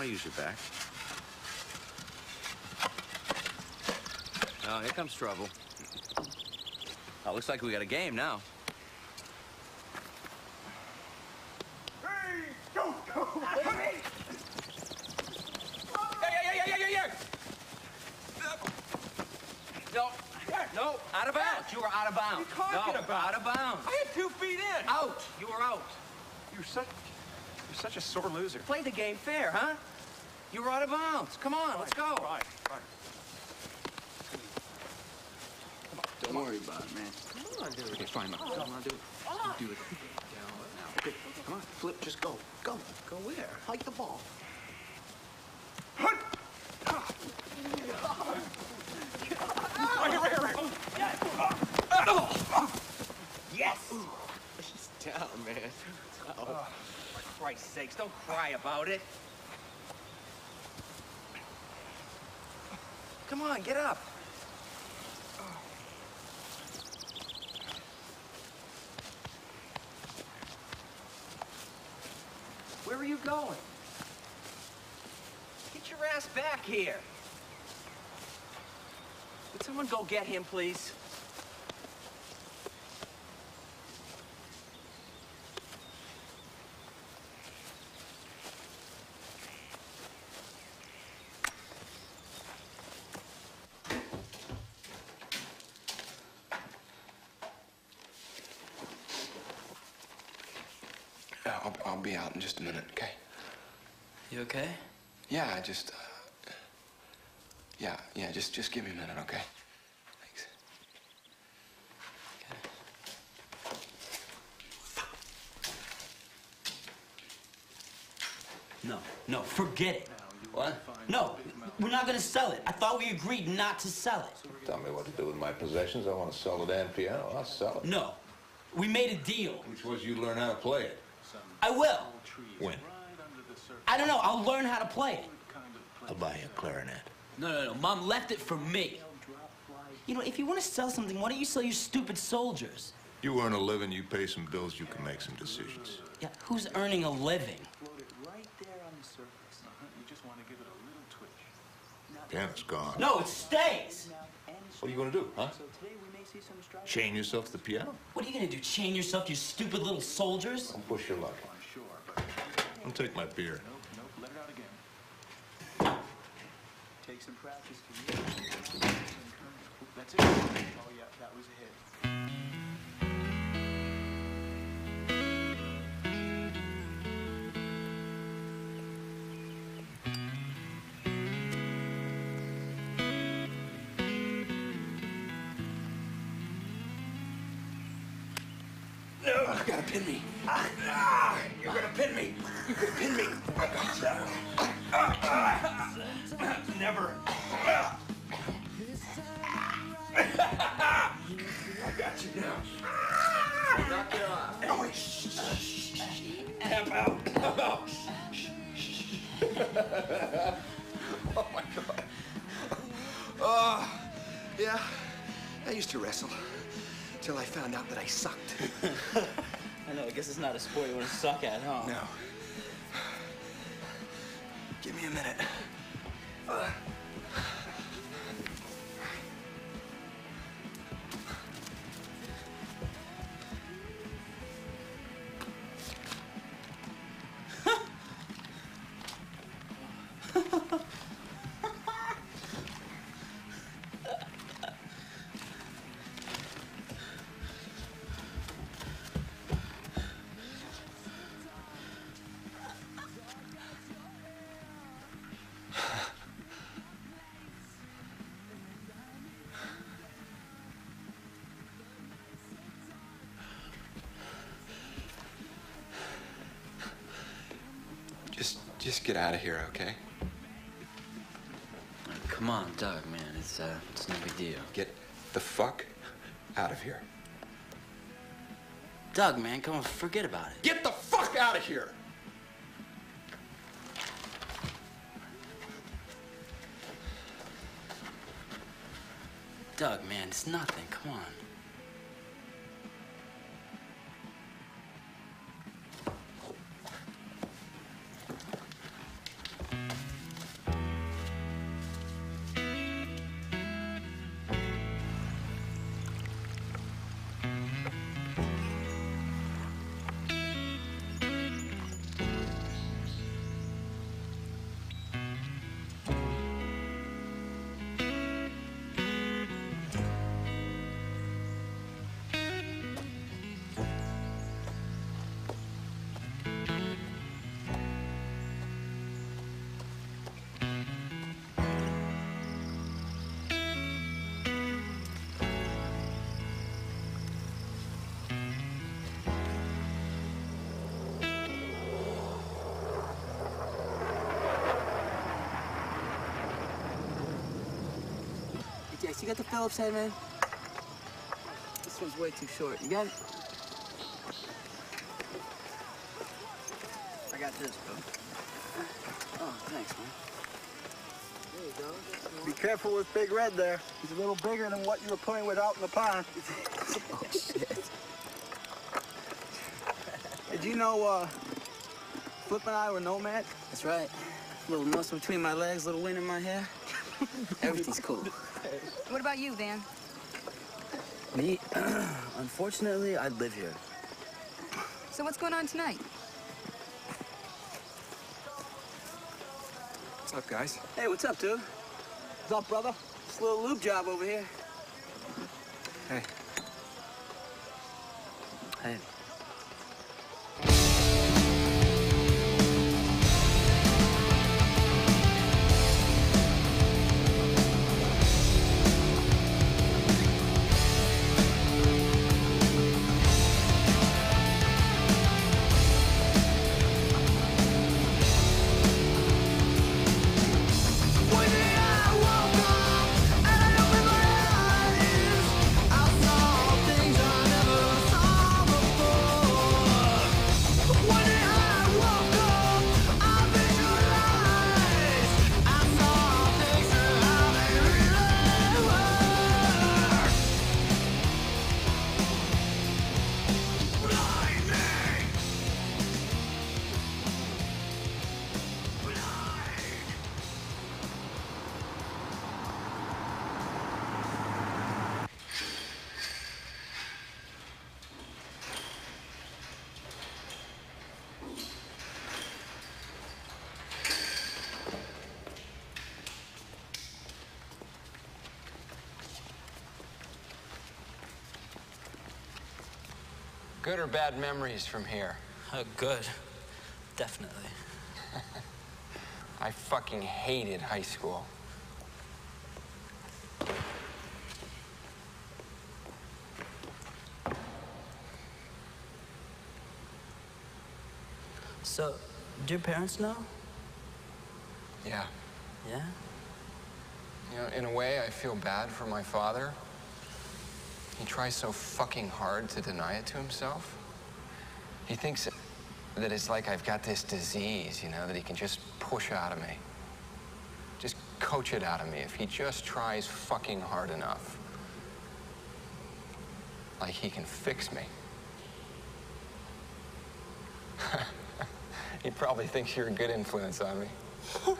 You don't want to use your back. Oh, here comes trouble. Oh, looks like we got a game now. Hey, don't go! Hey! No, no, out of bounds. You were out of bounds. What are you talking no, about? out of bounds. I had two feet in. Out. You were out. You're such, you're such a sore loser. Play the game fair, huh? You were out of bounds. Come on, let's go. Fine, fine. Don't worry about it, man. Come on, dude. Okay, fine. Come on, do it. Do it. Now. Okay, come on. Flip, just go. Go. Go where? Hike the ball. Yes. He's down, man. Oh, for Christ's sakes, don't cry about it. Come on, get up. Where are you going? Get your ass back here. Would someone go get him, please? Be out in just a minute, okay? You okay? Yeah, I just. Uh, Yeah, yeah, just just give me a minute, okay? Thanks. No, no, forget it. What? No, we're not gonna sell it. I thought we agreed not to sell it. Tell me what to do with my possessions. I want to sell the damn piano. I'll sell it. No, we made a deal. Which was you learn how to play it. I will. When? I don't know. I'll learn how to play it. I'll buy you a clarinet. No, no, no. Mom left it for me. You know, if you want to sell something, why don't you sell your stupid soldiers? You earn a living, you pay some bills, you can make some decisions. Yeah, who's earning a living? Piano's gone. No, it stays. What are you gonna do, huh? Chain yourself to the piano? What are you gonna do? Chain yourself to your stupid little soldiers? Don't push your luck. i'm sure i'll take my beer. Nope, nope, let it out again. Take some practice to That's it. Oh yeah, that was a hit. No, you gotta pin me. You're gonna pin me. You're gonna pin me. I got you. Never. I got you now. Knock it off. Oh, shh. Tap out. Tap out. oh my god. Oh, yeah. I used to wrestle till I found out that I sucked. Guess it's not a sport you want to suck at, huh? No. Give me a minute. Uh, get out of here, okay? Come on, Doug, man. It's uh, it's no big deal. Get the fuck out of here. Doug, man, come on, forget about it. Get the fuck out of here! Doug, man, it's nothing. Come on. Hey, you got the Phillips head, man? This one's way too short. You got it? I got this, bro. Oh, thanks, man. There you go. Be careful with Big Red there. He's a little bigger than what you were playing with out in the pond. oh, shit. Did you know uh, Flip and I were nomads? That's right. A Little muscle between my legs, little wind in my hair. Everything's cool. What about you, Van? Me, unfortunately, I live here. So what's going on tonight? What's up, guys? Hey, what's up, dude? What's up, brother? This little lube job over here. Hey. Hey. Good or bad memories from here? Uh, good. Definitely. I fucking hated high school. So, do your parents know? Yeah. Yeah? You know, in a way, I feel bad for my father. He tries so fucking hard to deny it to himself. He thinks that it's like I've got this disease, you know, that he can just push out of me. Just coach it out of me if he just tries fucking hard enough. Like he can fix me. he probably thinks you're a good influence on me.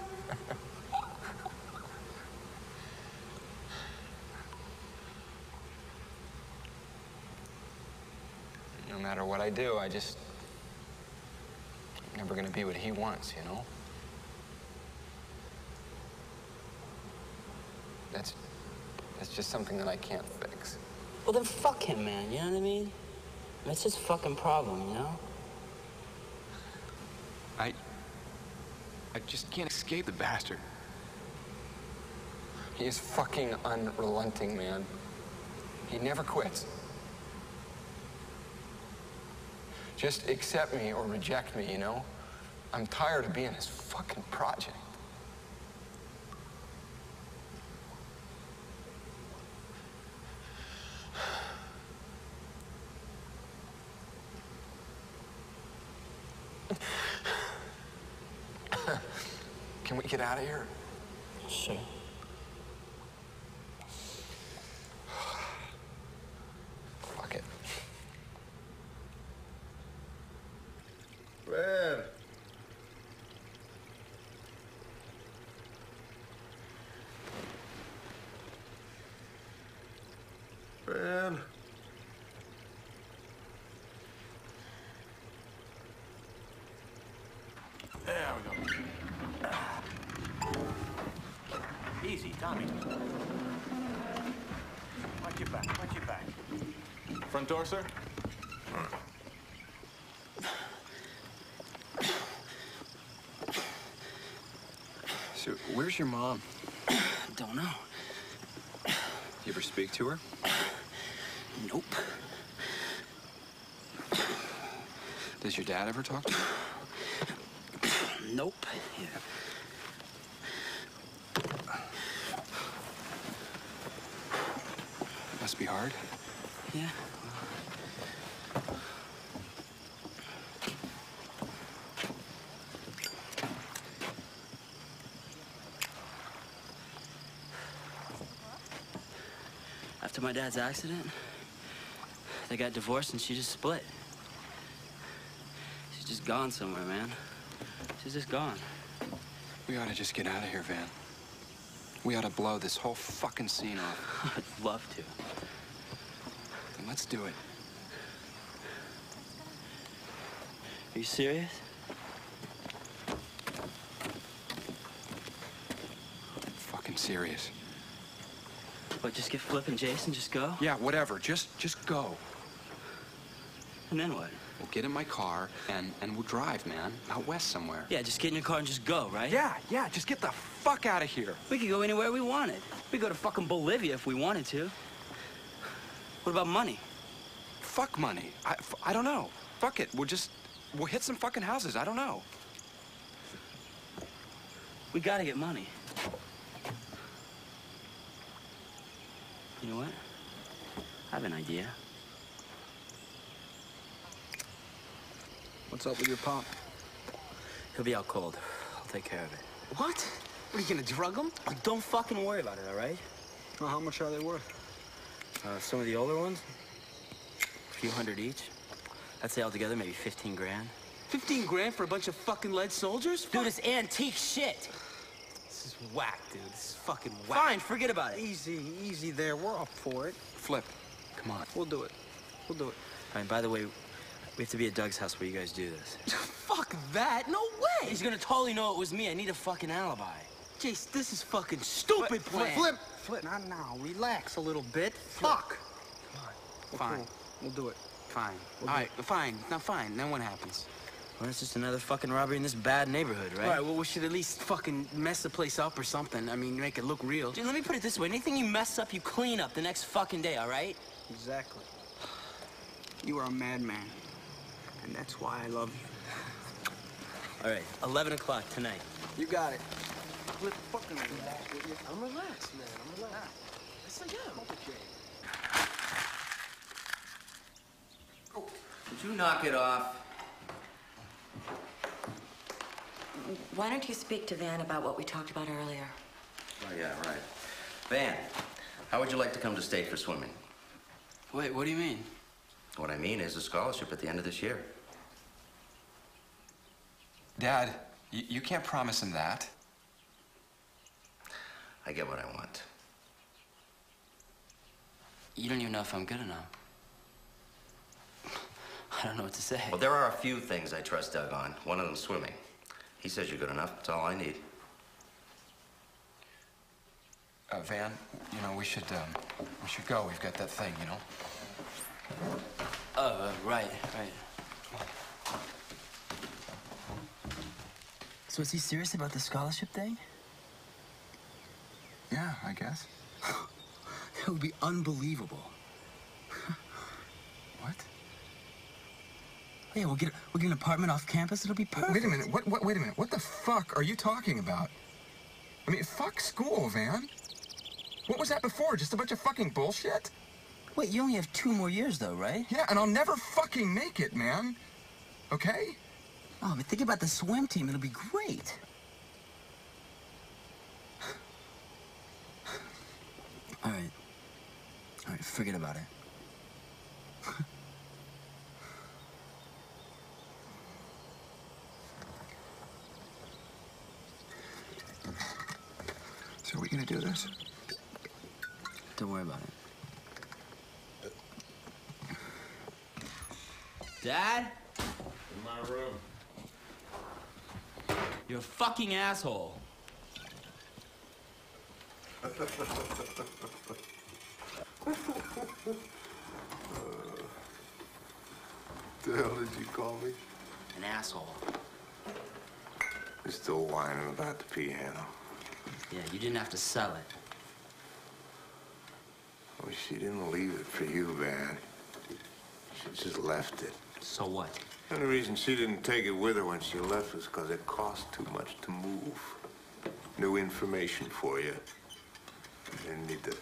no matter what I do, I just I'm never gonna be what he wants, you know? That's that's just something that I can't fix. Well, then fuck him, man. You know what I mean? That's his fucking problem, you know? I I just can't escape the bastard. He is fucking unrelenting, man. He never quits. Just accept me or reject me, you know? I'm tired of being his fucking project. Can we get out of here? Sure. Fuck it. Man. Man. There we go. Easy, Tommy. Watch your back, watch your back. Front door, sir? So, where's your mom? Don't know. You ever speak to her? Nope. Does your dad ever talk to her? Nope. Yeah. Must be hard. Yeah. After my dad's accident, they got divorced and she just split. She's just gone somewhere, man. She's just gone. We ought to just get out of here, Van. We ought to blow this whole fucking scene off. I'd love to. Then let's do it. Are you serious? Fucking serious. What, just get Flip and Jason, just go? Yeah, whatever. Just just go. And then what? We'll get in my car and and we'll drive, man. Out west somewhere. Yeah, just get in your car and just go, right? Yeah, yeah, just get the fuck out of here. We could go anywhere we wanted. We could go to fucking Bolivia if we wanted to. What about money? Fuck money. I, f- I don't know. Fuck it. We'll just we'll hit some fucking houses. I don't know. We gotta get money. You know what? I have an idea. What's up with your pop? He'll be out cold. I'll take care of it. What? What, are you gonna drug him? Don't fucking worry about it, all right? Well, how much are they worth? Uh, some of the older ones, a few hundred each. I'd say altogether maybe 15 grand. 15 grand for a bunch of fucking lead soldiers? Dude, it's antique shit. This is whack, dude. This is fucking whack. Fine, forget about it. Easy, easy there. We're up for it. Flip. Come on. We'll do it. We'll do it. All right, by the way, we have to be at Doug's house where you guys do this. Fuck that. No way. He's gonna totally know it was me. I need a fucking alibi. Jace, this is fucking stupid Flip, plan. flip, flip. Not now. Relax a little bit. Fuck. Come on. Fine. Cool. We'll do it. fine. All right, fine. Now, fine. Then what happens? Well, it's just another fucking robbery in this bad neighborhood, right? All right, well, we should at least fucking mess the place up or something. I mean, make it look real. Dude, let me put it this way. Anything you mess up, you clean up the next fucking day, all right? Exactly. You are a madman. And that's why I love you. All right, 11 o'clock tonight. You got it. Quit fucking relax with you. I'm relaxed, man. I'm relaxed. Yes, I am. Would oh, you knock it off? Why don't you speak to Van about what we talked about earlier? Oh, yeah, right. Van, how would you like to come to state for swimming? Wait, what do you mean? What I mean is a scholarship at the end of this year. Dad, you, you can't promise him that. I get what I want. You don't even know if I'm good enough. I don't know what to say. Well, there are a few things I trust Doug on. One of them swimming. He says you're good enough. That's all I need. Uh, Van, you know, we should, um, we should go. We've got that thing, you know? Oh, uh, right, right. So is he serious about the scholarship thing? Yeah, I guess. That would be unbelievable. What? Yeah, we'll get we'll get an apartment off campus. It'll be perfect. Wait a minute. What, what? Wait a minute. What the fuck are you talking about? I mean, fuck school, Van. What was that before? Just a bunch of fucking bullshit? Wait, you only have two more years, though, right? Yeah, and I'll never fucking make it, man. Okay? Oh, but think about the swim team. It'll be great. All right. All right, forget about it. So are we gonna do this? Don't worry about it. Dad? In my room. You're a fucking asshole. the hell did you call me? An asshole. You're still whining about the piano. Yeah, you didn't have to sell it. She didn't leave it for you, Van. She just left it. So what? The only reason she didn't take it with her when she left was because it cost too much to move. New information for you. I didn't need to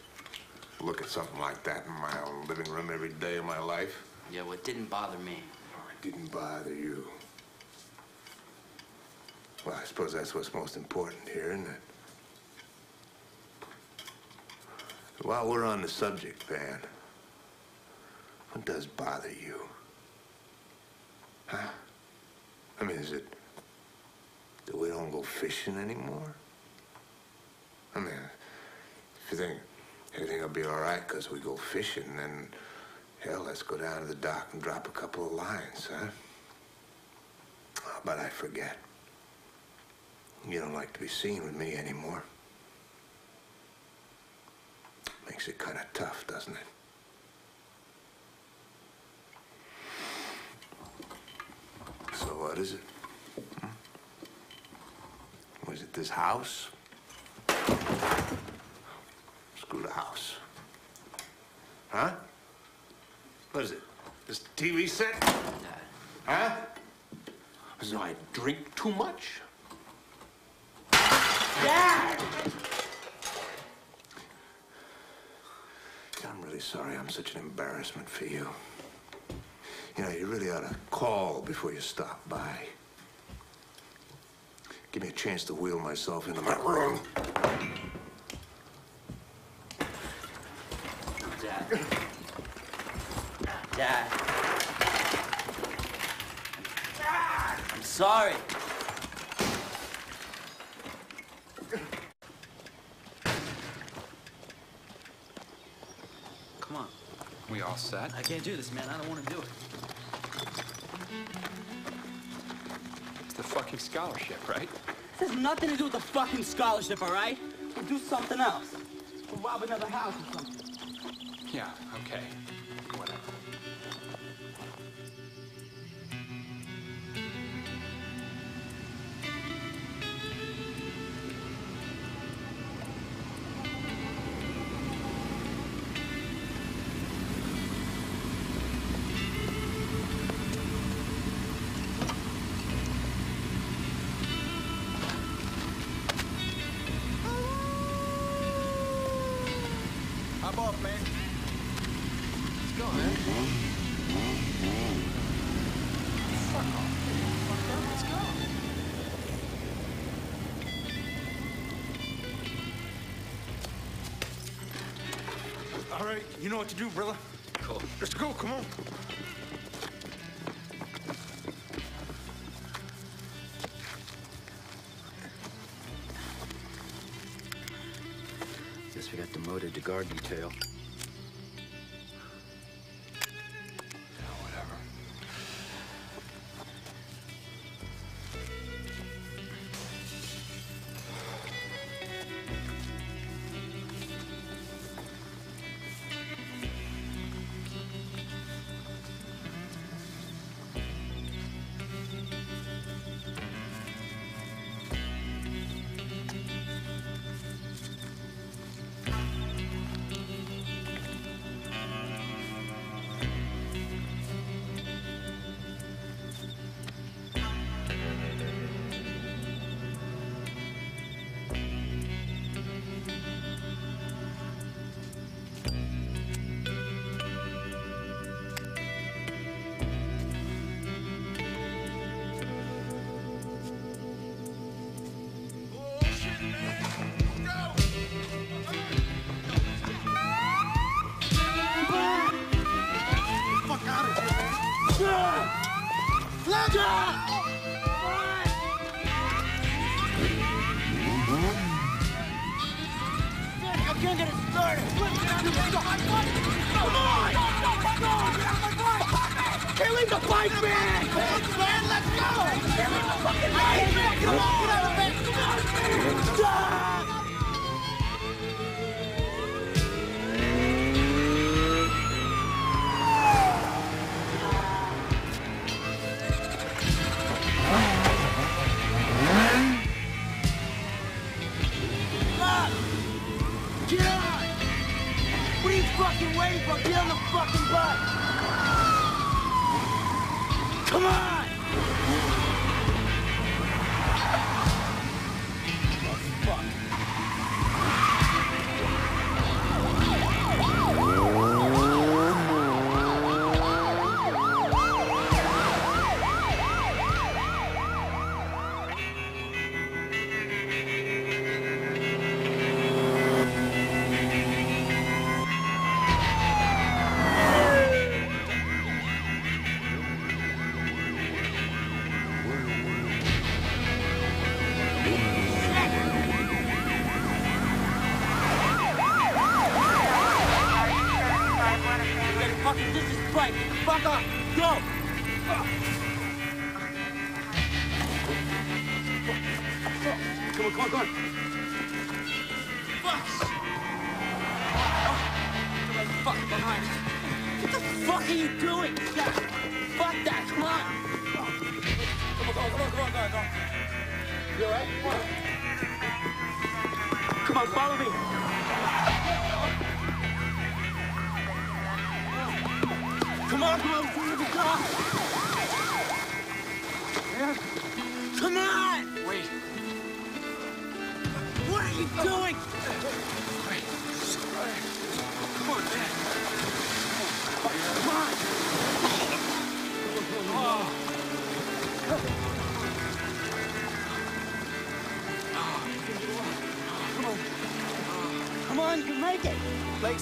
look at something like that in my own living room every day of my life. Yeah, well, it didn't bother me. Oh, it didn't bother you. Well, I suppose that's what's most important here, isn't it? While we're on the subject, Van, what does bother you? Huh? I mean, is it that we don't go fishing anymore? I mean, if you think everything will be all right because we go fishing, then hell, let's go down to the dock and drop a couple of lines, huh? But I forget. You don't like to be seen with me anymore. Makes it kind of tough, doesn't it? So what is it? Hmm? Was it this house? Screw the house. Huh? What is it? This TV set? Huh? So I drink too much? Dad! I'm really sorry I'm such an embarrassment for you. You know, you really ought to call before you stop by. Give me a chance to wheel myself into my room. Dad. Dad. Dad! I'm sorry. Come on. We all set? I can't do this, man. I don't want to do it. It's the fucking scholarship, right? This has nothing to do with the fucking scholarship, all right? We'll do something else. We'll rob another house or something. Yeah, okay. You know what to do, brother. Cool. Let's go. Come on. Guess we got demoted to guard detail.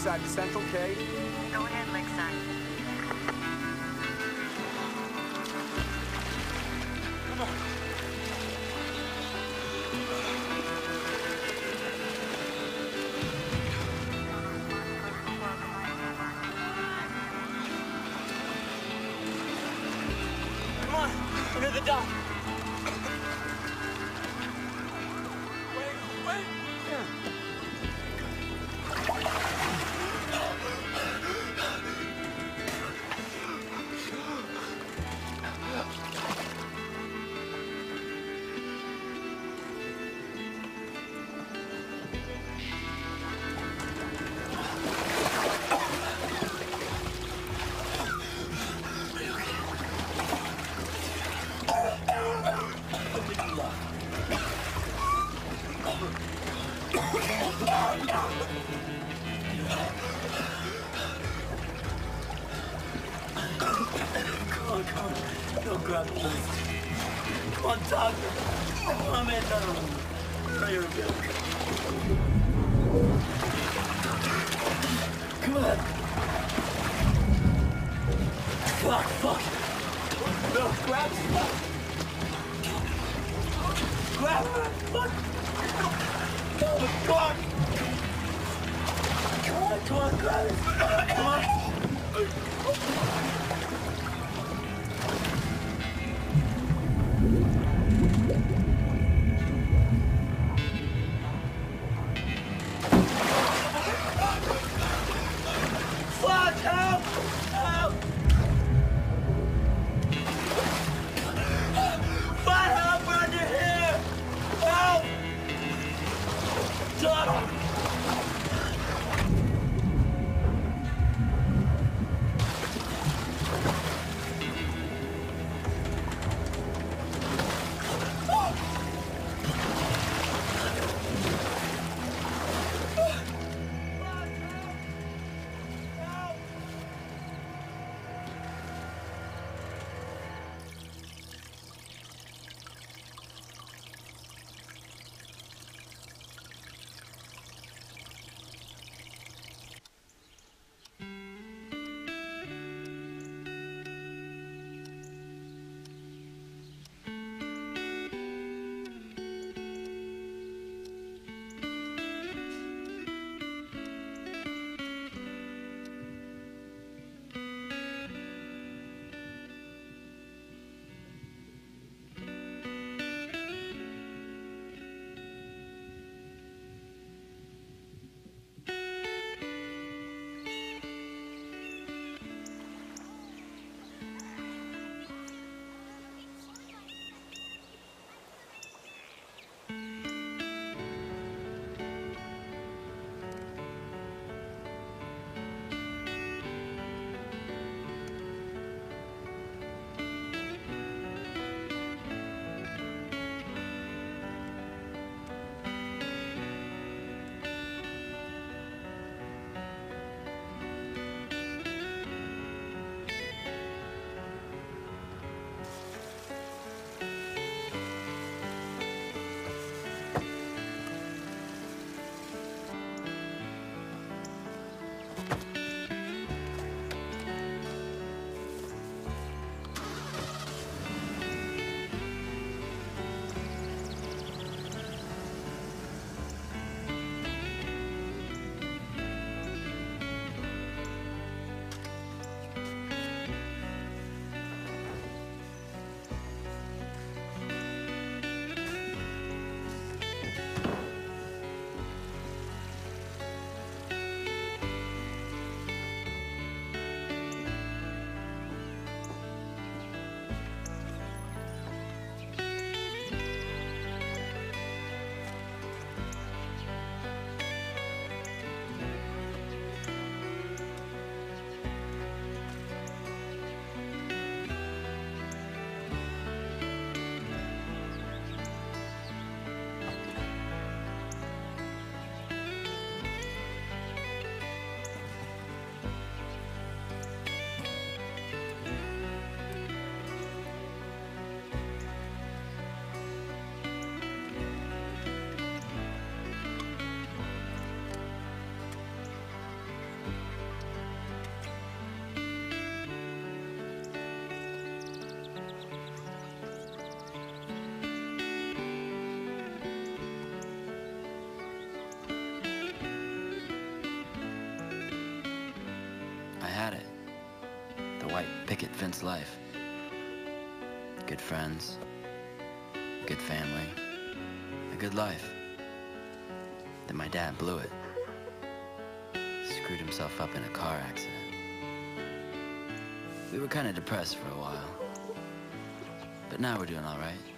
inside the Central K. life. Good friends. Good family. A good life. Then my dad blew it. Screwed himself up in a car accident. We were kind of depressed for a while. But now we're doing all right.